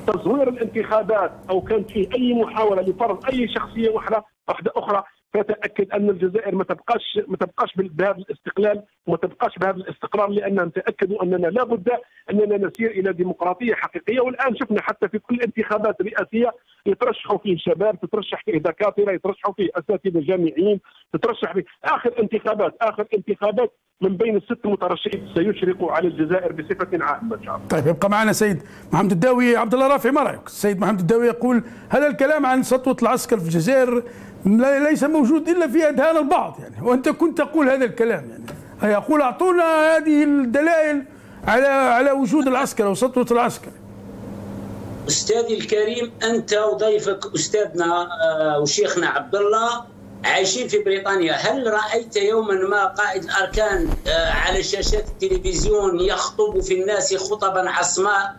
لتزوير الانتخابات أو كانت فيه أي محاولة لفرض أي شخصية واحدة واحدة أخرى فتاكد أن الجزائر ما تبقاش ما تبقاش بهذا الاستقلال وما تبقاش بهذا الاستقرار لانهم تاكدوا أننا لابد أننا نسير إلى ديمقراطية حقيقية. والآن شفنا حتى في كل انتخابات رئاسية يترشحوا فيه شباب تترشح فيه دكاتره يترشحوا فيه اساتذه جامعيين تترشح فيه آخر انتخابات آخر انتخابات من بين الست مترشحين سيشرقوا على الجزائر بصفة عامة. طيب يبقى معنا سيد محمد الداوي عبد الله رافع ما رأيك؟ السيد محمد الداوي يقول هذا الكلام عن سطوة العسكر في الجزائر ليس موجود إلا في أذهان البعض يعني وأنت كنت تقول هذا الكلام يعني يقول أعطونا هذه الدلائل على على وجود العسكر أو سطوة العسكر أستاذي الكريم أنت وضيفك أستاذنا آه، وشيخنا عبد الله عايشين في بريطانيا. هل رأيت يوما ما قائد الأركان آه، على شاشات التلفزيون يخطب في الناس خطبا عصماء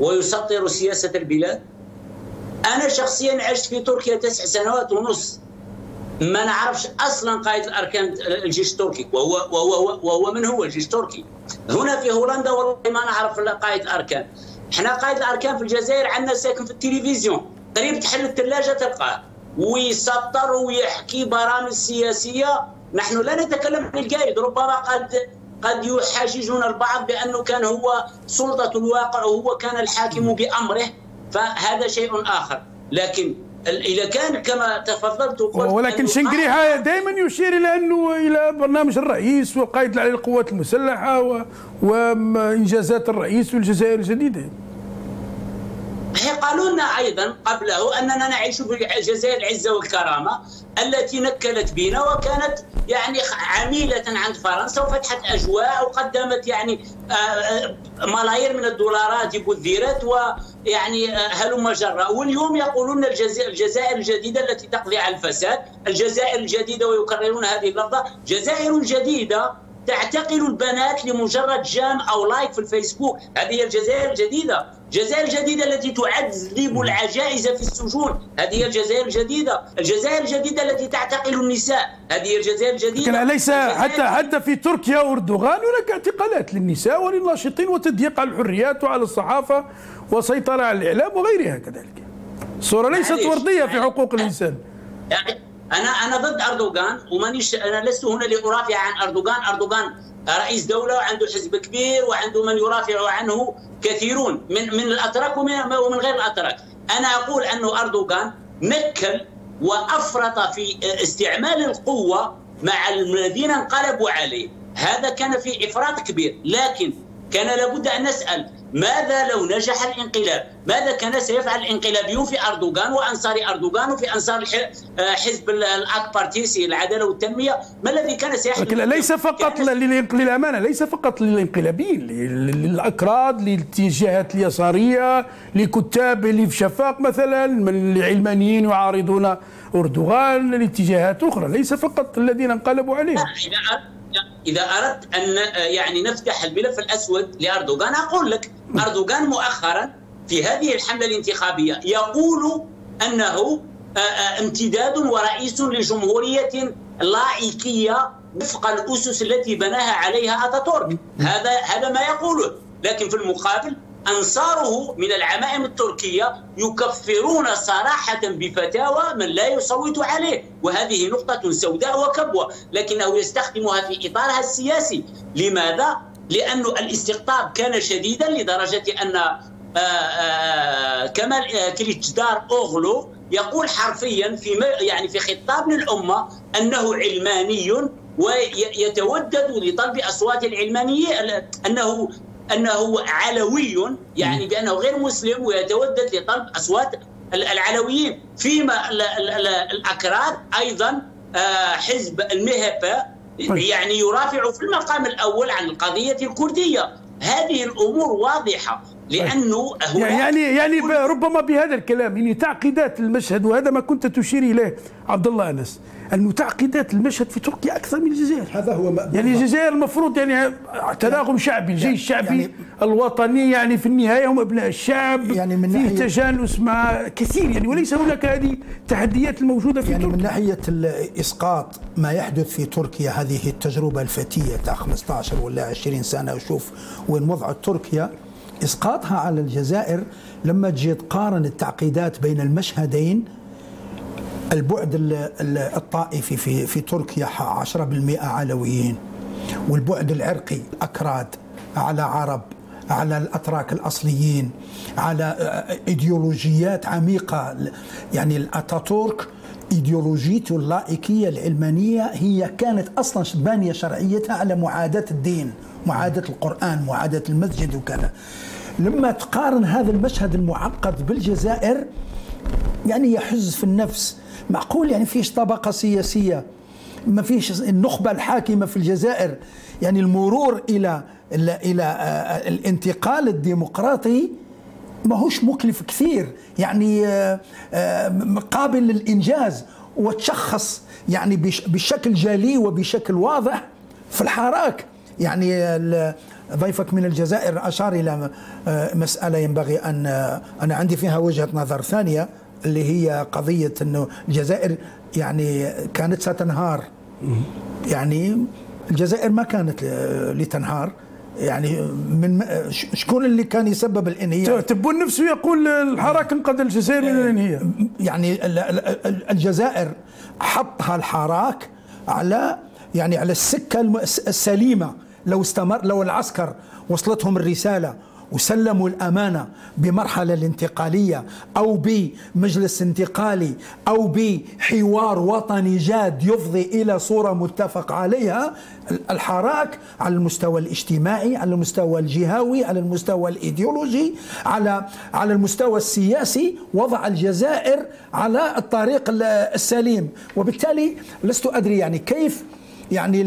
ويسطر سياسة البلاد؟ أنا شخصيا عشت في تركيا تسع سنوات ونص. ما نعرفش أصلا قائد الأركان الجيش التركي وهو وهو وهو من هو الجيش التركي. هنا في هولندا والله ما نعرف قائد الاركان إحنا قائد الأركان في الجزائر عندنا ساكن في التلفزيون. قريب تحل الثلاجه تلقاه. ويسطر ويحكي برامج سياسية. نحن لا نتكلم عن القائد ربما قد قد يحاججون البعض بأنه كان هو سلطة الواقع وهو كان الحاكم بأمره. فهذا شيء آخر. لكن إذا كان كما تفضلت وقلت ولكن شنقريحه دائما يشير إلى أنه إلى برنامج الرئيس والقائد العلي للقوات المسلحة و... وإنجازات الرئيس في الجزائر الجديدة. قالوا لنا أيضا قبله أننا نعيش في الجزائر العزه والكرامة التي نكلت بنا وكانت يعني عميلة عند فرنسا وفتحت أجواء وقدمت يعني آه، آه، ملايير من الدولارات بذرت ويعني آه، هلم جرا واليوم يقولون الجزائر الجديدة التي تقضي على الفساد الجزائر الجديدة ويكررون هذه اللفظة. جزائر جديدة تعتقل البنات لمجرد جام أو لايك في الفيسبوك. هذه هي الجزائر الجديدة. الجزائر الجديدة التي تعذب العجائز في السجون. هذه هي الجزائر الجديدة. الجزائر الجديدة التي تعتقل النساء. هذه هي الجزائر الجديدة. لكن أليس حتى حتى في تركيا وأردوغان هناك اعتقالات للنساء وللناشطين وتضييق على الحريات وعلى الصحافة وسيطره على الإعلام وغيرها كذلك. الصورة ليست وردية في حقوق الإنسان. يعني أنا أنا ضد أردوغان ومانيش أنا لست هنا لأرافع عن أردوغان، أردوغان رئيس دولة وعنده حزب كبير وعنده من يرافع عنه كثيرون من من الأتراك ومن غير الأتراك، أنا أقول انه أردوغان نكل وأفرط في استعمال القوة مع الذين انقلبوا عليه، هذا كان في إفراط كبير، لكن كان لابد أن نسأل ماذا لو نجح الانقلاب؟ ماذا كان سيفعل الانقلابيون في أردوغان وأنصار أردوغان وفي أنصار آه، حزب الاك بارتيسي العدالة والتنمية؟ ما الذي كان سيحدث؟ لكن ليس فقط للامانه ليس فقط للانقلابيين للأكراد للاتجاهات اليسارية لكتاب اللي في شفاق مثلا من العلمانيين يعارضون أردوغان لاتجاهات أخرى ليس فقط الذين انقلبوا عليه إذا أردت أن يعني نفتح الملف الأسود لأردوغان أقول لك أردوغان مؤخرا في هذه الحملة الانتخابية يقول أنه آه، آه، امتداد ورئيس لجمهورية لائكية وفق الأسس التي بناها عليها أتاتورك. هذا هذا ما يقوله. لكن في المقابل أنصاره من العمائم التركية يكفرون صراحة بفتاوى من لا يصوت عليه وهذه نقطة سوداء وكبوة لكنه يستخدمها في إطارها السياسي لماذا؟ لأن الاستقطاب كان شديدا لدرجة أن آه، آه، كمال آه، كليتشدار أوغلو يقول حرفيا في يعني في خطاب للأمة أنه علماني ويتودد لطلب أصوات العلمانية أنه أنه علوي يعني بأنه غير مسلم ويتودد لطلب أصوات العلويين. فيما الاكراد أيضا آه، حزب المهبه طيب. يعني يرافع في المقام الأول عن القضية الكردية. هذه الأمور واضحة لأنه يعني يعني ربما بهذا الكلام يعني تعقيدات المشهد وهذا ما كنت تشير إليه عبد الله أنس. انه تعقيدات المشهد في تركيا أكثر من الجزائر. هذا هو يعني الجزائر المفروض يعني تناغم شعبي الجيش الشعبي يعني الوطني يعني في النهاية هم أبناء الشعب يعني من فيه تجانس مع كثير يعني وليس هناك هذه التحديات الموجودة في يعني تركيا. من ناحية الإسقاط ما يحدث في تركيا هذه التجربة الفتية تاع 15 ولا 20 سنة وشوف وين وضع تركيا. إسقاطها على الجزائر لما تجي تقارن التعقيدات بين المشهدين البعد الطائفي في في تركيا 10% علويين والبعد العرقي أكراد على عرب على الأتراك الأصليين على إيديولوجيات عميقة. يعني الأتاتورك إيديولوجيته اللائكيه العلمانية هي كانت أصلا بانية شرعيتها على معاداة الدين معاداة القرآن معاداة المسجد وكذا. لما تقارن هذا المشهد المعقد بالجزائر يعني يحز في النفس. معقول يعني فيش طبقة سياسية؟ ما فيش النخبة الحاكمة في الجزائر يعني المرور إلى إلى, آه، الانتقال الديمقراطي ما هوش مكلف كثير. يعني آه، آه، قابل للإنجاز وتشخص يعني بشكل جلي وبشكل واضح في الحراك. يعني ضيفك من الجزائر أشار إلى مسألة ينبغي أن أنا عندي فيها وجهة نظر ثانية. اللي هي قضية أنه الجزائر يعني كانت ستنهار. يعني الجزائر ما كانت لتنهار. يعني من شكون اللي كان يسبب الإنهيار؟ تبون نفسه يقول الحراك انقذ الجزائر من الإنهيار. يعني الجزائر حطها الحراك على يعني على السكة السليمة. لو استمر لو العسكر وصلتهم الرسالة وسلموا الأمانة بمرحلة الانتقالية أو بمجلس انتقالي أو بحوار وطني جاد يفضي إلى صورة متفق عليها. الحراك على المستوى الاجتماعي على المستوى الجهوي على المستوى الإيديولوجي على على المستوى السياسي. وضع الجزائر على الطريق السليم. وبالتالي لست أدري يعني كيف يعني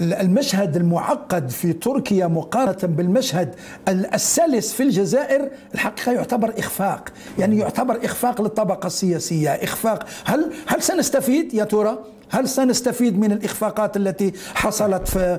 المشهد المعقد في تركيا مقارنة بالمشهد السلس في الجزائر الحقيقة يعتبر إخفاق. يعني يعتبر إخفاق للطبقة السياسية. إخفاق. هل هل سنستفيد يا ترى؟ هل سنستفيد من الإخفاقات التي حصلت في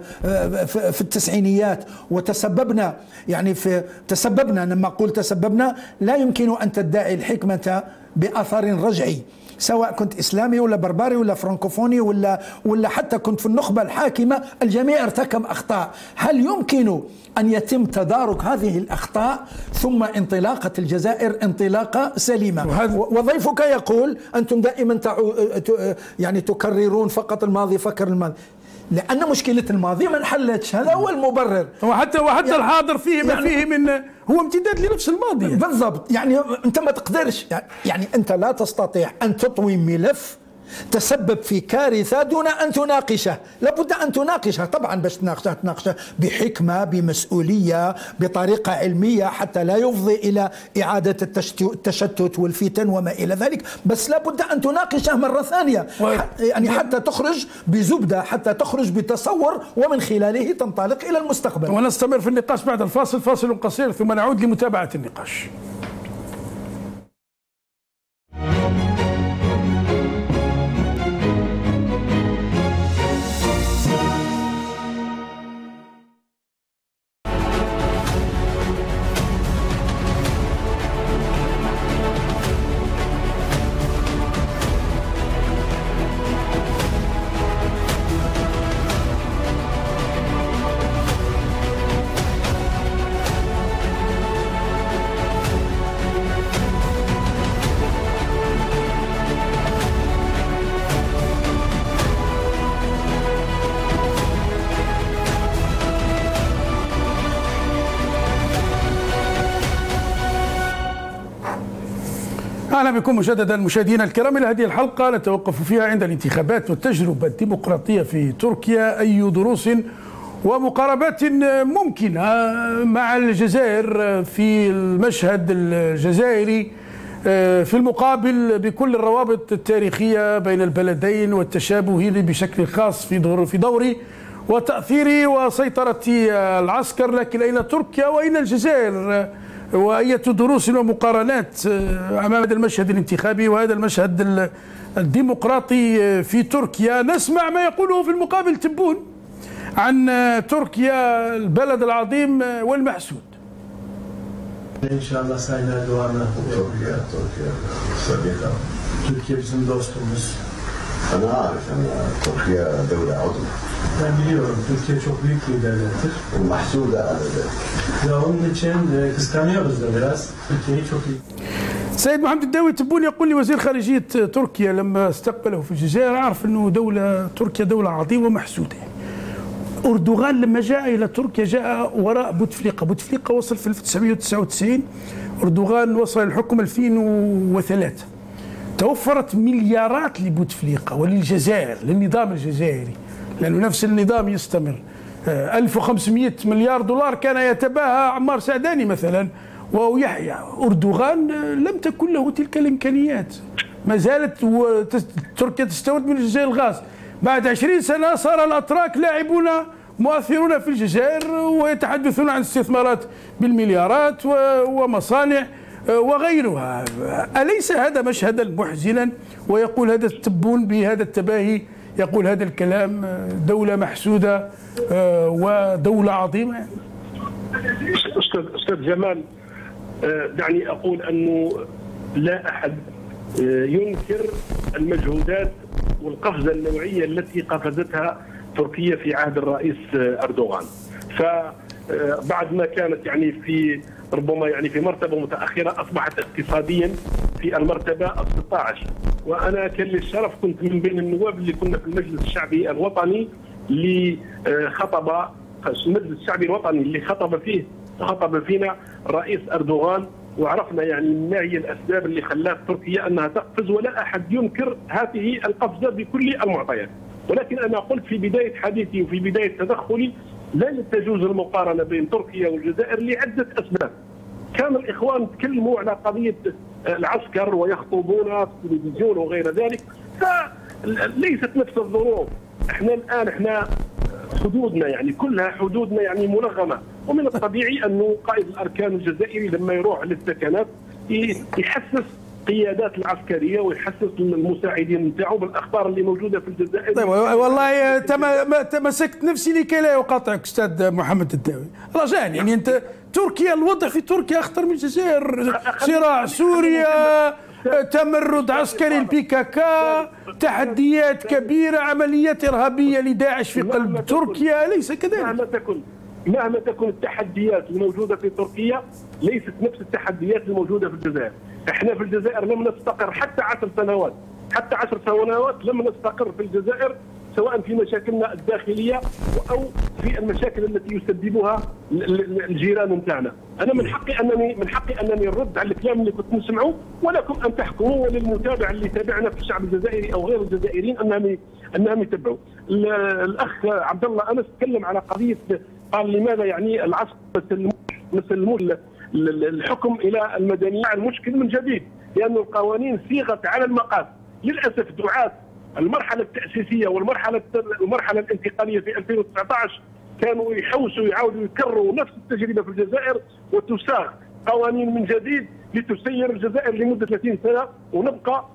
في التسعينيات؟ وتسببنا يعني في تسببنا لما أقول تسببنا لا يمكن أن تدعي الحكمة بأثر رجعي. سواء كنت إسلامي ولا بربري ولا فرانكوفوني ولا ولا حتى كنت في النخبة الحاكمة الجميع ارتكب أخطاء. هل يمكن أن يتم تدارك هذه الأخطاء ثم انطلاقة الجزائر انطلاقة سليمة؟ وضيفك يقول أنتم دائما تعو يعني تكررون فقط الماضي فكر الماضي. لأن مشكلة الماضي ما انحلتش. هذا هو المبرر. وحتى وحتى يعني الحاضر فيه ما يعني فيه من هو امتداد لنفس الماضي. بالضبط. يعني انت ما تقدرش. يعني انت لا تستطيع أن تطوي ملف تسبب في كارثة دون أن تناقشه. لابد أن تناقشها طبعا باش تناقشها تناقشها بحكمة بمسؤولية بطريقة علمية حتى لا يفضي إلى إعادة التشتت والفتن وما إلى ذلك. بس لابد أن تناقشه مرة ثانية. يعني حتى تخرج بزبدة حتى تخرج بتصور ومن خلاله تنطلق إلى المستقبل. ونستمر في النقاش بعد الفاصل. فاصل قصير ثم نعود لمتابعة النقاش. أهلا بكم مجددا مشاهدينا الكرام إلى هذه الحلقة. نتوقف فيها عند الانتخابات والتجربة الديمقراطية في تركيا. أي دروس ومقاربات ممكنة مع الجزائر في المشهد الجزائري في المقابل بكل الروابط التاريخية بين البلدين والتشابه بشكل خاص في دور في دور وتأثير وسيطرة العسكر. لكن أين تركيا وأين الجزائر؟ وأية دروس ومقارنات آه، أمام هذا المشهد الانتخابي وهذا المشهد الديمقراطي آه، في تركيا. نسمع ما يقوله في المقابل تبون عن آه، تركيا البلد العظيم والمحسود. إن شاء الله سayın duvarına تركيا تركيا صديقة. Türkiye bizim dostumuz. أنا أعرف أن تركيا دولة عظمى biliyorum Türkiye çok büyük bir devlettir. ومحسودة على ذلك Ve onun için kıskanıyoruz da biraz. Türkiye'yi çok iyi. سيد محمد الداوي تبون يقول لي وزير خارجية تركيا لما استقبله في الجزائر. عرف أنه دولة تركيا دولة عظيمة ومحسودة. أردوغان لما جاء إلى تركيا جاء وراء بوتفليقة. بوتفليقة وصل في 1999 أردوغان وصل الحكم 2003 توفرت مليارات لبوتفليقة وللجزائر للنظام الجزائري. لأنه نفس النظام يستمر. 1500 مليار دولار كان يتباهى عمار سعداني مثلا ويحيى أردوغان لم تكن له تلك الإمكانيات. ما زالت تركيا تستورد من الجزائر الغاز. بعد 20 سنة صار الأتراك لاعبون مؤثرون في الجزائر ويتحدثون عن استثمارات بالمليارات ومصانع. وغيرها. أليس هذا مشهدا محزنا؟ ويقول هذا التبون بهذا التباهي يقول هذا الكلام دولة محسودة آه، ودولة عظيمة. أستاذ أستاذ جمال آه، دعني أقول أنه لا أحد ينكر المجهودات والقفزة النوعية التي قفزتها تركيا في عهد الرئيس أردوغان. فبعد ما كانت يعني في ربما يعني في مرتبة متأخرة أصبحت اقتصاديا في المرتبة ال 16 وأنا كان لي الشرف كنت من بين النواب اللي كنا في المجلس الشعبي الوطني اللي خطب المجلس الشعبي الوطني اللي خطب فيه خطب فينا الرئيس أردوغان. وعرفنا يعني ما هي الأسباب اللي خلات تركيا أنها تقفز ولا أحد ينكر هذه القفزة بكل المعطيات. ولكن أنا قلت في بداية حديثي وفي بداية تدخلي لن تجوز المقارنة بين تركيا والجزائر لعدة أسباب. كان الإخوان تكلموا على قضية العسكر ويخطبون في التلفزيون وغير ذلك. فليست نفس الظروف. إحنا الآن إحنا حدودنا يعني كلها حدودنا يعني منغمة. ومن الطبيعي أنه قائد الأركان الجزائري لما يروح للسكنات يحسس القيادات العسكرية ويحسس المساعدين نتاعو بالاخطار اللي موجودة في الجزائر. طيب والله تمسكت نفسي لكي لا يقاطعك أستاذ محمد الداوي. رجاء يعني أنت تركيا الوضع في تركيا أخطر من الجزائر. صراع سوريا تمرد عسكري البيكاكا تحديات كبيرة عمليات إرهابية لداعش في قلب تركيا ليس كذلك. مهما تكن. مهما تكن التحديات الموجودة في تركيا ليست نفس التحديات الموجودة في الجزائر. إحنا في الجزائر لم نستقر حتى عشر سنوات حتى عشر سنوات لم نستقر في الجزائر سواء في مشاكلنا الداخلية أو في المشاكل التي يسببها الجيران نتاعنا، أنا من حقي انني من حقي أنني نرد على الكلام اللي كنت نسمعه ولكم أن تحكموا وللمتابع اللي تابعنا في الشعب الجزائري أو غير الجزائريين انهم أنهم يتبعوا. الأخ عبد الله أنس تكلم على قضية قال لماذا يعني العسكر ما سلموش الحكم إلى المدنيين المشكل من جديد لأن القوانين صيغت على المقاس. للأسف دعاة المرحلة التأسيسية والمرحلة المرحلة الانتقالية في 2019 كانوا يحوسوا يعاودوا يكرروا نفس التجربة في الجزائر وتساغ قوانين من جديد لتسير الجزائر لمدة 30 سنة ونبقى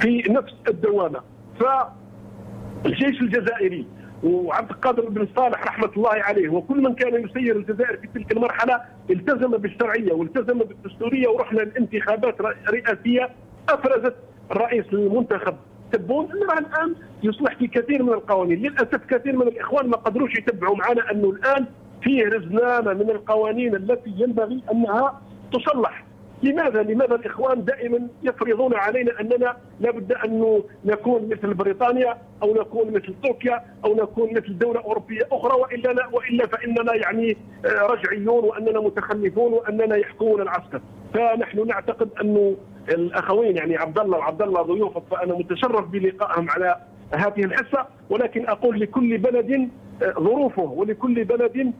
في نفس الدوامة. فالجيش الجزائري وعبد القادر بن صالح رحمة الله عليه وكل من كان يسير الجزائر في تلك المرحلة التزم بالشرعية والتزم بالدستورية ورحنا لانتخابات رئاسية أفرزت الرئيس المنتخب. تبون؟ انما الآن يصلح في كثير من القوانين. للأسف كثير من الإخوان ما قدروش يتبعوا معنا أنه الآن فيه رزنامة من القوانين التي ينبغي أنها تصلح. لماذا لماذا الإخوان دائما يفرضون علينا أننا لابد أن نكون مثل بريطانيا أو نكون مثل تركيا أو نكون مثل دولة أوروبية أخرى وإلا لا وإلا فإننا يعني آه، رجعيون وأننا متخلفون وأننا يحكمون العسكر. فنحن نعتقد انه الأخوين يعني عبد الله وعبد الله ضيوفك فأنا متشرف بلقائهم على هذه الحصة ولكن أقول لكل بلد آه، ظروفه ولكل بلد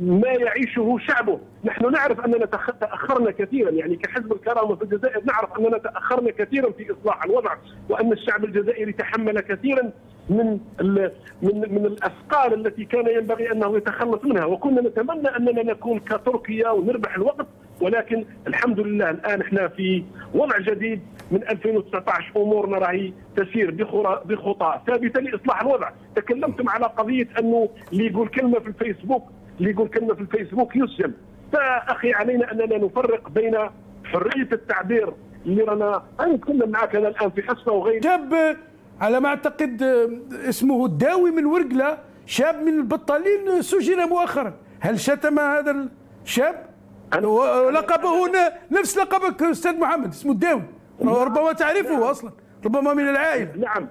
ما يعيشه شعبه. نحن نعرف أننا تأخرنا كثيرا يعني كحزب الكرامة في الجزائر نعرف أننا تأخرنا كثيرا في إصلاح الوضع وأن الشعب الجزائري تحمل كثيرا من من من الأثقال التي كان ينبغي أنه يتخلص منها. وكنا نتمنى أننا نكون كتركيا ونربح الوقت ولكن الحمد لله الآن إحنا في وضع جديد. من 2019 امورنا راهي تسير بخطى ثابتة لإصلاح الوضع، تكلمتم على قضية أنه اللي يقول كلمة في الفيسبوك اللي يقول كلمة في الفيسبوك يسجن، فاخي علينا أننا نفرق بين حرية التعبير اللي رانا نتكلم معك أنا الآن في حصه وغير شاب على ما أعتقد اسمه الداوي من ورقلة شاب من البطالين سجن مؤخرا، هل شتم هذا الشاب؟ لقبه نفس لقبك أستاذ محمد اسمه الداوي ربما تعرفه نعم. أصلا ربما من العائلة. نعم.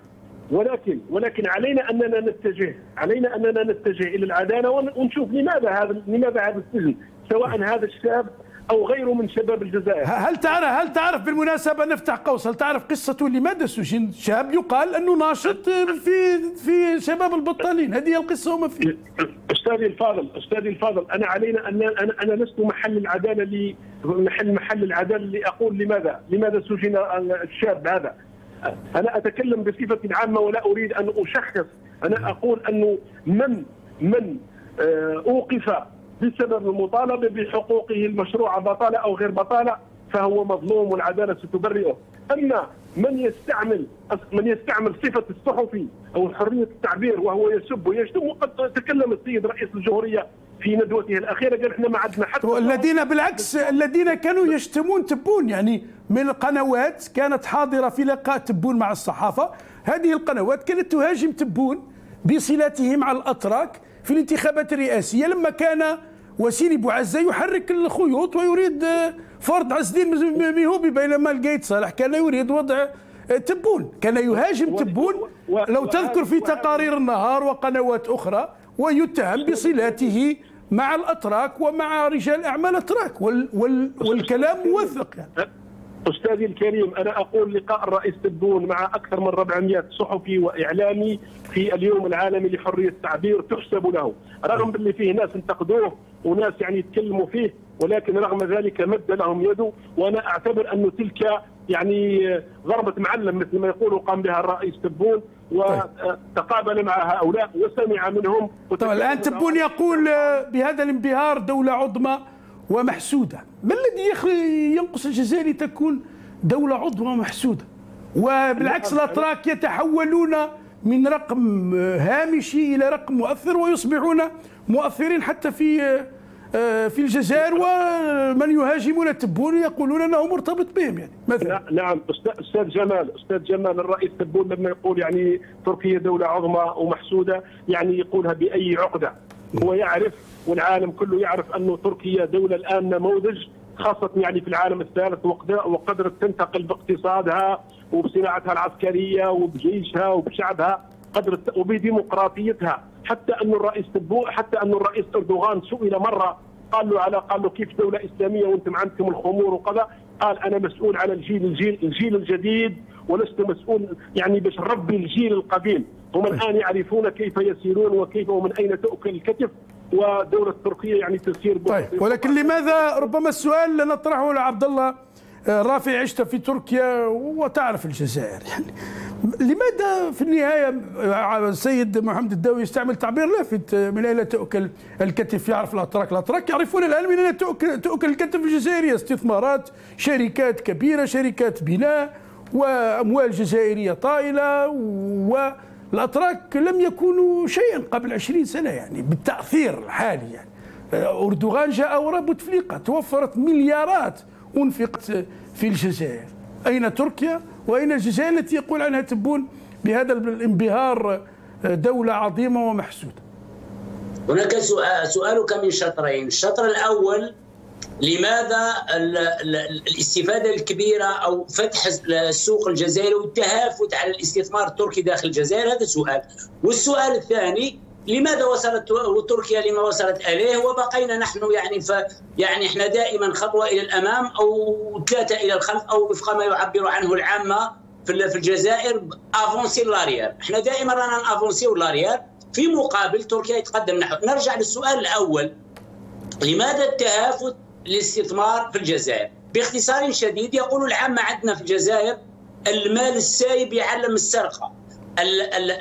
ولكن ولكن علينا أننا نتجه علينا أننا نتجه إلى العدالة ونشوف لماذا هذا لماذا هذا السجن سواء هذا الشاب أو غيره من شباب الجزائر. هل تعرف هل تعرف بالمناسبة نفتح قوس هل تعرف قصته لماذا سجن شاب يقال أنه ناشط في في شباب البطالين هذه القصة وما في أستاذي الفاضل أستاذي الفاضل أنا علينا ان أنا أنا لست محل العدالة لي محل محل العدالة لأقول لماذا؟ لماذا سجن الشاب هذا؟ أنا أتكلم بصفة عامة ولا أريد أن أشخص. أنا أقول أنه من من آه، أوقف بسبب المطالبة بحقوقه المشروعه بطالة أو غير بطالة فهو مظلوم والعدالة ستبرئه، أما من يستعمل من يستعمل صفة الصحفي أو حرية التعبير وهو يسب ويشتم وقد تكلم السيد رئيس الجمهورية في ندوته الأخيرة قال إحنا ما عندنا حتى الذين بالعكس الذين كانوا يشتمون تبون يعني من القنوات كانت حاضرة في لقاء تبون مع الصحافة. هذه القنوات كانت تهاجم تبون بصلته مع الأتراك في الانتخابات الرئاسية لما كان وسيلي بوعزه يحرك الخيوط ويريد فرض عز الدين ميهوبي بينما القايد صالح كان يريد وضع تبون كان يهاجم تبون لو تذكر في تقارير النهار وقنوات أخرى ويتهم بصلاته مع الأتراك ومع رجال أعمال اتراك وال وال والكلام موثق يعني. أستاذي الكريم أنا أقول لقاء الرئيس تبون مع أكثر من 400 صحفي وإعلامي في اليوم العالمي لحرية التعبير تحسب له رغم باللي فيه ناس انتقدوه وناس يعني يتكلموا فيه ولكن رغم ذلك مد لهم يده وأنا أعتبر انه تلك يعني ضربة معلم مثل ما يقولوا قام بها الرئيس تبون وتقابل مع هؤلاء وسمع منهم. طيب الآن تبون يقول بهذا الانبهار دولة عظمى ومحسودة. ما الذي ينقص الجزائر تكون دولة عظمى ومحسودة؟ وبالعكس الأتراك يتحولون من رقم هامشي إلى رقم مؤثر ويصبحون مؤثرين حتى في في الجزائر ومن يهاجمون تبون يقولون أنه مرتبط بهم يعني مثلا. نعم. أستاذ جمال أستاذ جمال الرئيس تبون لما يقول يعني تركيا دولة عظمى ومحسودة يعني يقولها بأي عقدة؟ هو يعرف والعالم كله يعرف انه تركيا دولة الآن نموذج خاصة يعني في العالم الثالث وقدرت تنتقل باقتصادها وبصناعتها العسكرية وبجيشها وبشعبها قدرت وبديمقراطيتها. حتى أن الرئيس تبو حتى أن الرئيس أردوغان سئل مرة قال له على قال له كيف دولة إسلامية وأنتم عندكم الخمور وكذا قال أنا مسؤول على الجيل الجيل الجيل الجديد ولست مسؤول يعني باش نربي الجيل القديم هم الآن يعرفون كيف يسيرون وكيف ومن أين تؤكل الكتف ودولة تركيا يعني تسير طيب ولكن لماذا ربما السؤال نطرحه لعبد الله آه، رافع عشت في تركيا وتعرف الجزائر يعني لماذا في النهاية السيد محمد الداوي يستعمل تعبير لافت من أين تؤكل الكتف؟ يعرف الأتراك الأتراك يعرفون الآن من أين تؤكل, تؤكل الكتف الجزائرية استثمارات شركات كبيرة شركات بناء وأموال جزائرية طائلة والأتراك لم يكونوا شيئا قبل عشرين سنة يعني بالتأثير الحالي يعني. أردوغان جاء وراء بوتفليقة توفرت مليارات أنفقت في الجزائر. أين تركيا؟ وأين الجزائر التي يقول عنها تبون بهذا الانبهار دولة عظيمة ومحسودة. هناك سؤال سؤالك من شطرين. الشطر الأول لماذا الاستفادة الكبيرة أو فتح السوق الجزائري والتهافت على الاستثمار التركي داخل الجزائر؟ هذا سؤال. والسؤال الثاني لماذا وصلت تركيا لما وصلت إليه؟ وبقينا نحن يعني ف يعني إحنا دائما خطوة إلى الأمام أو ثلاثة إلى الخلف أو وفق ما يعبر عنه العامة في الجزائر avancer l'arrière إحنا دائما رانا avancer l'arrière في مقابل تركيا يتقدم نحو. نرجع للسؤال الأول. لماذا التهافت الاستثمار في الجزائر؟ باختصار شديد يقول العامة عندنا في الجزائر المال السايب يعلم السرقة.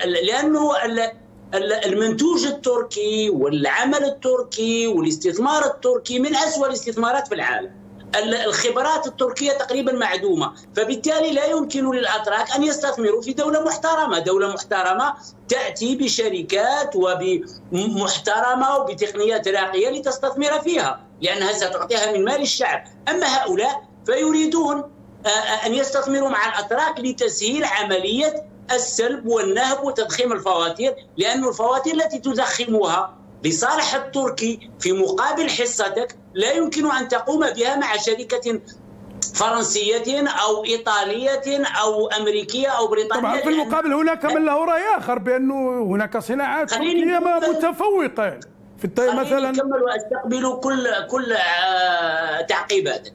لأنه المنتوج التركي والعمل التركي والاستثمار التركي من أسوأ الاستثمارات في العالم. الخبرات التركية تقريبا معدومة. فبالتالي لا يمكن للأتراك أن يستثمروا في دولة محترمة. دولة محترمة تأتي بشركات وبمحترمة وبتقنيات راقية لتستثمر فيها لأنها ستعطيها من مال الشعب. أما هؤلاء فيريدون أن يستثمروا مع الأتراك لتسهيل عملية السلب والنهب وتضخيم الفواتير لأن الفواتير التي تضخمها لصالح التركي في مقابل حصتك لا يمكن أن تقوم بها مع شركة فرنسية أو إيطالية أو أمريكية أو بريطانية. طبعا في المقابل هناك من له رأي آخر بأنه هناك صناعات تركية متفوقة. في مثلا أكمل وأستقبل كل كل آه، تعقيباتك.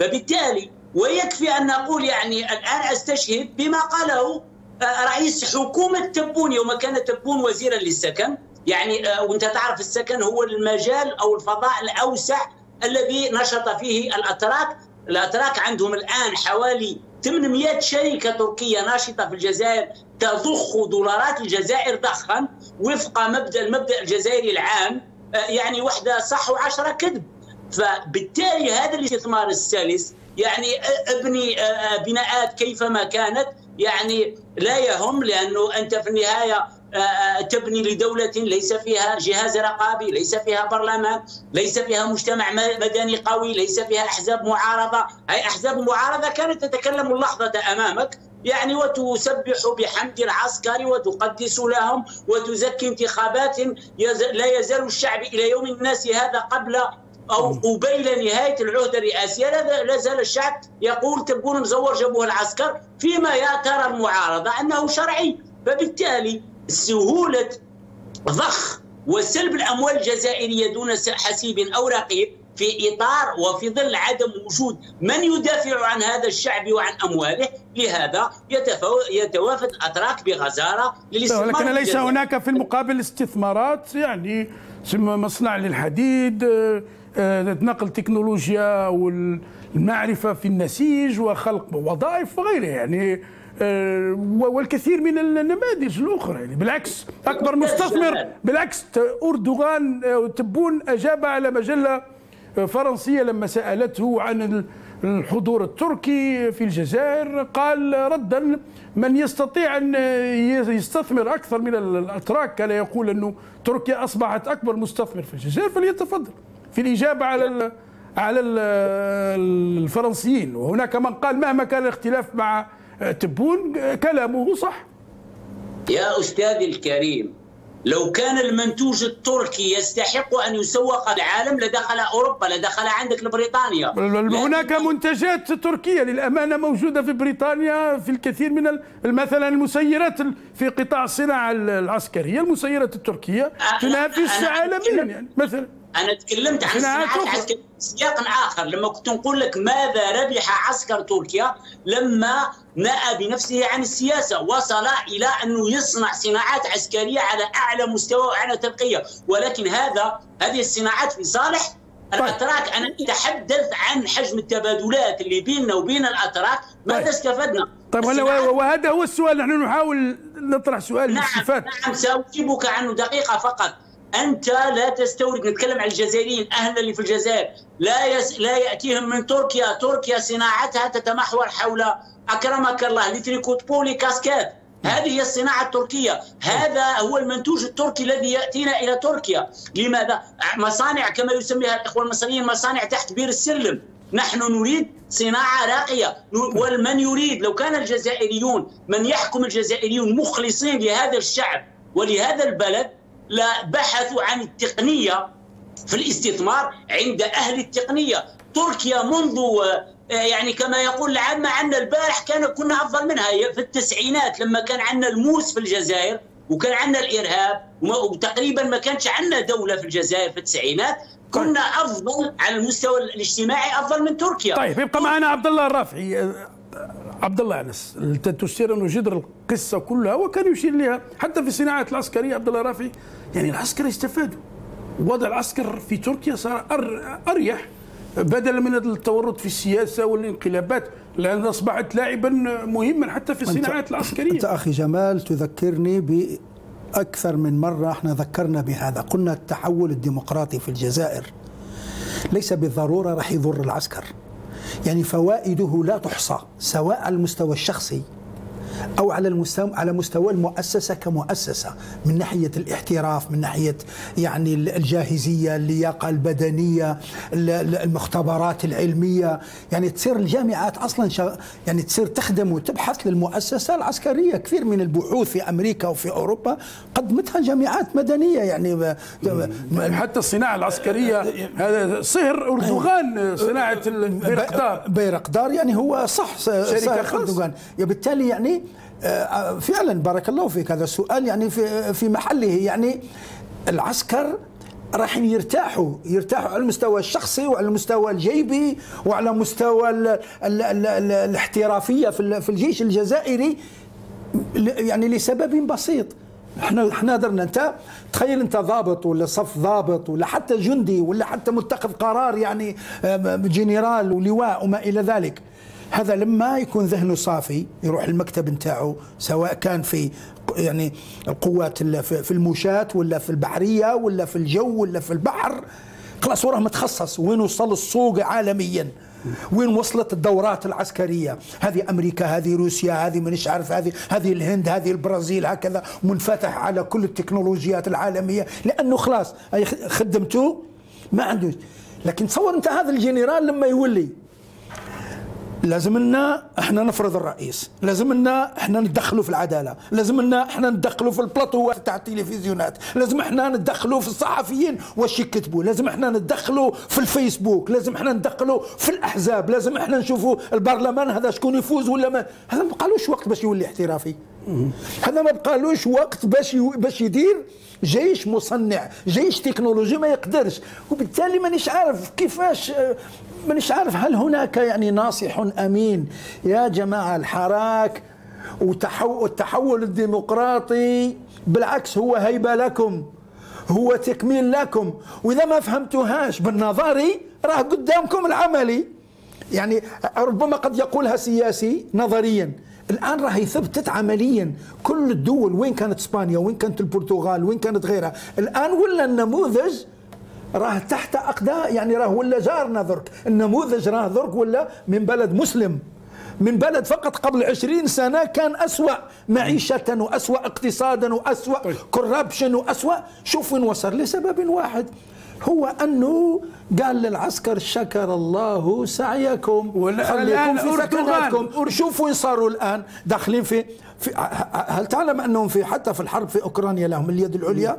فبالتالي ويكفي أن نقول يعني الآن أستشهد بما قاله رئيس حكومة تبون يوم كان تبون وزيرا للسكن يعني آه، وأنت تعرف السكن هو المجال أو الفضاء الأوسع الذي نشط فيه الأتراك. الأتراك عندهم الآن حوالي 800 شركة تركية ناشطة في الجزائر تضخ دولارات الجزائر ضخا وفق مبدأ المبدأ الجزائري العام آه، يعني وحدة صح وعشرة كذب. فبالتالي هذا الاستثمار السلس يعني آه، ابني بناءات كيفما كانت يعني لا يهم لأنه أنت في النهاية آه، تبني لدولة ليس فيها جهاز رقابي ليس فيها برلمان ليس فيها مجتمع مدني قوي ليس فيها أحزاب معارضة. أي أحزاب المعارضة كانت تتكلم اللحظة أمامك. يعني وتسبح بحمد العسكر وتقدس لهم وتزكي انتخابات لا يزال الشعب إلى يوم الناس هذا قبل أو قبيل نهاية العهده الرئاسيه لا زال الشعب يقول تبون مزور جابوه العسكر فيما ترى المعارضة أنه شرعي. فبالتالي سهولة ضخ وسلب الأموال الجزائرية دون حسيب أو رقيب في إطار وفي ظل عدم وجود من يدافع عن هذا الشعب وعن أمواله لهذا يتوافد اتراك بغزارة للاستثمار لكن ليس هناك في المقابل استثمارات يعني مصنع للحديد آه، نقل تكنولوجيا والمعرفة في النسيج وخلق وظائف وغيرها يعني آه، والكثير من النماذج الأخرى يعني بالعكس أكبر مستثمر بالعكس أردوغان آه، تبون أجاب على مجلة فرنسية لما سألته عن الحضور التركي في الجزائر قال ردا من يستطيع أن يستثمر أكثر من الأتراك. كان يقول أنه تركيا أصبحت أكبر مستثمر في الجزائر فليتفضل. في الإجابة على على الفرنسيين. وهناك من قال مهما كان الاختلاف مع تبون كلامه صح. يا أستاذي الكريم لو كان المنتوج التركي يستحق أن يسوق العالم لدخل أوروبا لدخل عندك لبريطانيا. هناك منتجات تركية للأمانة موجودة في بريطانيا في الكثير من مثلا المسيرات في قطاع الصناعه العسكرية. المسيرات التركية تنافس عالميا يعني مثلا أنا تكلمت عن الصناعات العسكريه سياق آخر. لما كنت نقول لك ماذا ربح عسكر تركيا لما نأى بنفسه عن السياسة وصل إلى أنه يصنع صناعات عسكرية على أعلى مستوى وأعلى ترقية. ولكن هذا هذه الصناعات في صالح طيب. الأتراك. أنا أتحدث عن حجم التبادلات اللي بيننا وبين الأتراك. ماذا طيب. استفدنا؟ طيب وهذا هو السؤال. نحن نحاول نطرح سؤال نعم الاستفاد نعم سأجيبك عنه دقيقة فقط. أنت لا تستورد. نتكلم عن الجزائريين اهلنا اللي في الجزائر. لا يس لا يأتيهم من تركيا. تركيا صناعتها تتمحور حول أكرمك الله. les tricots، pulls، casquettes هذه هي الصناعة التركية. هذا هو المنتوج التركي الذي يأتينا إلى تركيا. لماذا؟ مصانع كما يسميها الإخوة المصريين مصانع تحت بير السلم. نحن نريد صناعة راقية. ومن يريد لو كان الجزائريون من يحكم الجزائريون مخلصين لهذا الشعب ولهذا البلد بحثوا عن التقنية في الاستثمار عند أهل التقنية. تركيا منذ آه، يعني كما يقول العامة عنا البارح كان كنا أفضل منها. في التسعينات لما كان عندنا الموس في الجزائر وكان عندنا الإرهاب وتقريبا ما كانش عندنا دولة في الجزائر في التسعينات كنا أفضل على المستوى الاجتماعي أفضل من تركيا. طيب يبقى معنا عبد الله الرافعي. عبد الله أنس تشير أنه جذر القصة كلها وكان يشير لها حتى في الصناعه العسكرية. عبد الله رافعي يعني العسكر استفادوا وضع العسكر في تركيا صار أريح بدلا من التورط في السياسة والانقلابات لأن أصبحت لاعبا مهما حتى في الصناعات العسكرية. أنت أخي جمال تذكرني بأكثر من مرة إحنا ذكرنا بهذا قلنا التحول الديمقراطي في الجزائر ليس بالضرورة راح يضر العسكر. يعني فوائده لا تحصى سواء على المستوى الشخصي أو على المستوى على مستوى المؤسسة كمؤسسة من ناحية الاحتراف من ناحية يعني الجاهزية اللياقة البدنية المختبرات العلمية. يعني تصير الجامعات أصلا يعني تصير تخدم وتبحث للمؤسسة العسكرية. كثير من البحوث في أمريكا وفي أوروبا قدمتها جامعات مدنية. يعني حتى الصناعة العسكرية هذا صهر أردوغان صناعة البيرقدار بيرقدار. يعني هو صح شركة خاصة. بالتالي يعني فعلا بارك الله فيك هذا السؤال يعني في في محله. يعني العسكر راح يرتاحوا يرتاحوا على المستوى الشخصي وعلى المستوى الجيبي وعلى مستوى ال ال ال ال الاحترافية في في الجيش الجزائري يعني لسبب بسيط. إحنا إحنا درنا أنت تخيل أنت ضابط ولا صف ضابط ولا حتى جندي ولا حتى متخذ قرار يعني آه، جنرال ولواء وما إلى ذلك. هذا لما يكون ذهنه صافي يروح المكتب نتاعو سواء كان في يعني القوات في الموشاة ولا في البحرية ولا في الجو ولا في البحر خلاص وراه متخصص. وين وصل السوق عالميا؟ وين وصلت الدورات العسكرية؟ هذه أمريكا هذه روسيا هذه مانيش عارف هذه هذه الهند هذه البرازيل هكذا منفتح على كل التكنولوجيات العالمية لأنه خلاص خدمته ما عندوش لكن تصور أنت هذا الجنرال لما يولي لازم لنا إحنا نفرض الرئيس لازم لنا إحنا ندخلوا في العدالة لازم لنا إحنا ندخلوا في البلاطوات تاع التلفزيونات لازم إحنا ندخلوا في الصحفيين واش يكتبوا لازم إحنا ندخلوا في الفيسبوك لازم إحنا ندخلوا في الأحزاب لازم إحنا نشوفوا البرلمان هذا شكون يفوز ولا ما. هذا ما بقالوش وقت باش يولي احترافي. هذا ما بقالوش وقت باش باش يدير جيش مصنع جيش تكنولوجي ما يقدرش. وبالتالي مانيش عارف كيفاش مانيش عارف هل هناك يعني ناصح أمين؟ يا جماعة الحراك والتحول الديمقراطي بالعكس هو هيبة لكم هو تكميل لكم. وإذا ما فهمتوهاش بالنظري راه قدامكم العملي. يعني ربما قد يقولها سياسي نظريا. الآن راهي ثبتت عمليا. كل الدول وين كانت إسبانيا وين كانت البرتغال وين كانت غيرها. الآن ولا النموذج راه تحت اقدام يعني راه ولا جارنا درك النموذج راه درك ولا؟ من بلد مسلم. من بلد فقط قبل عشرين سنة كان أسوأ. معيشة وأسوأ اقتصادا وأسوأ كوربشن وأسوأ. شوف وين وصل لسبب واحد. هو أنه قال للعسكر شكر الله سعيكم. خليكم في سكناتكم شوفوا وين صاروا الآن. داخلين في, في هل تعلم أنهم في حتى في الحرب في أوكرانيا لهم اليد العليا؟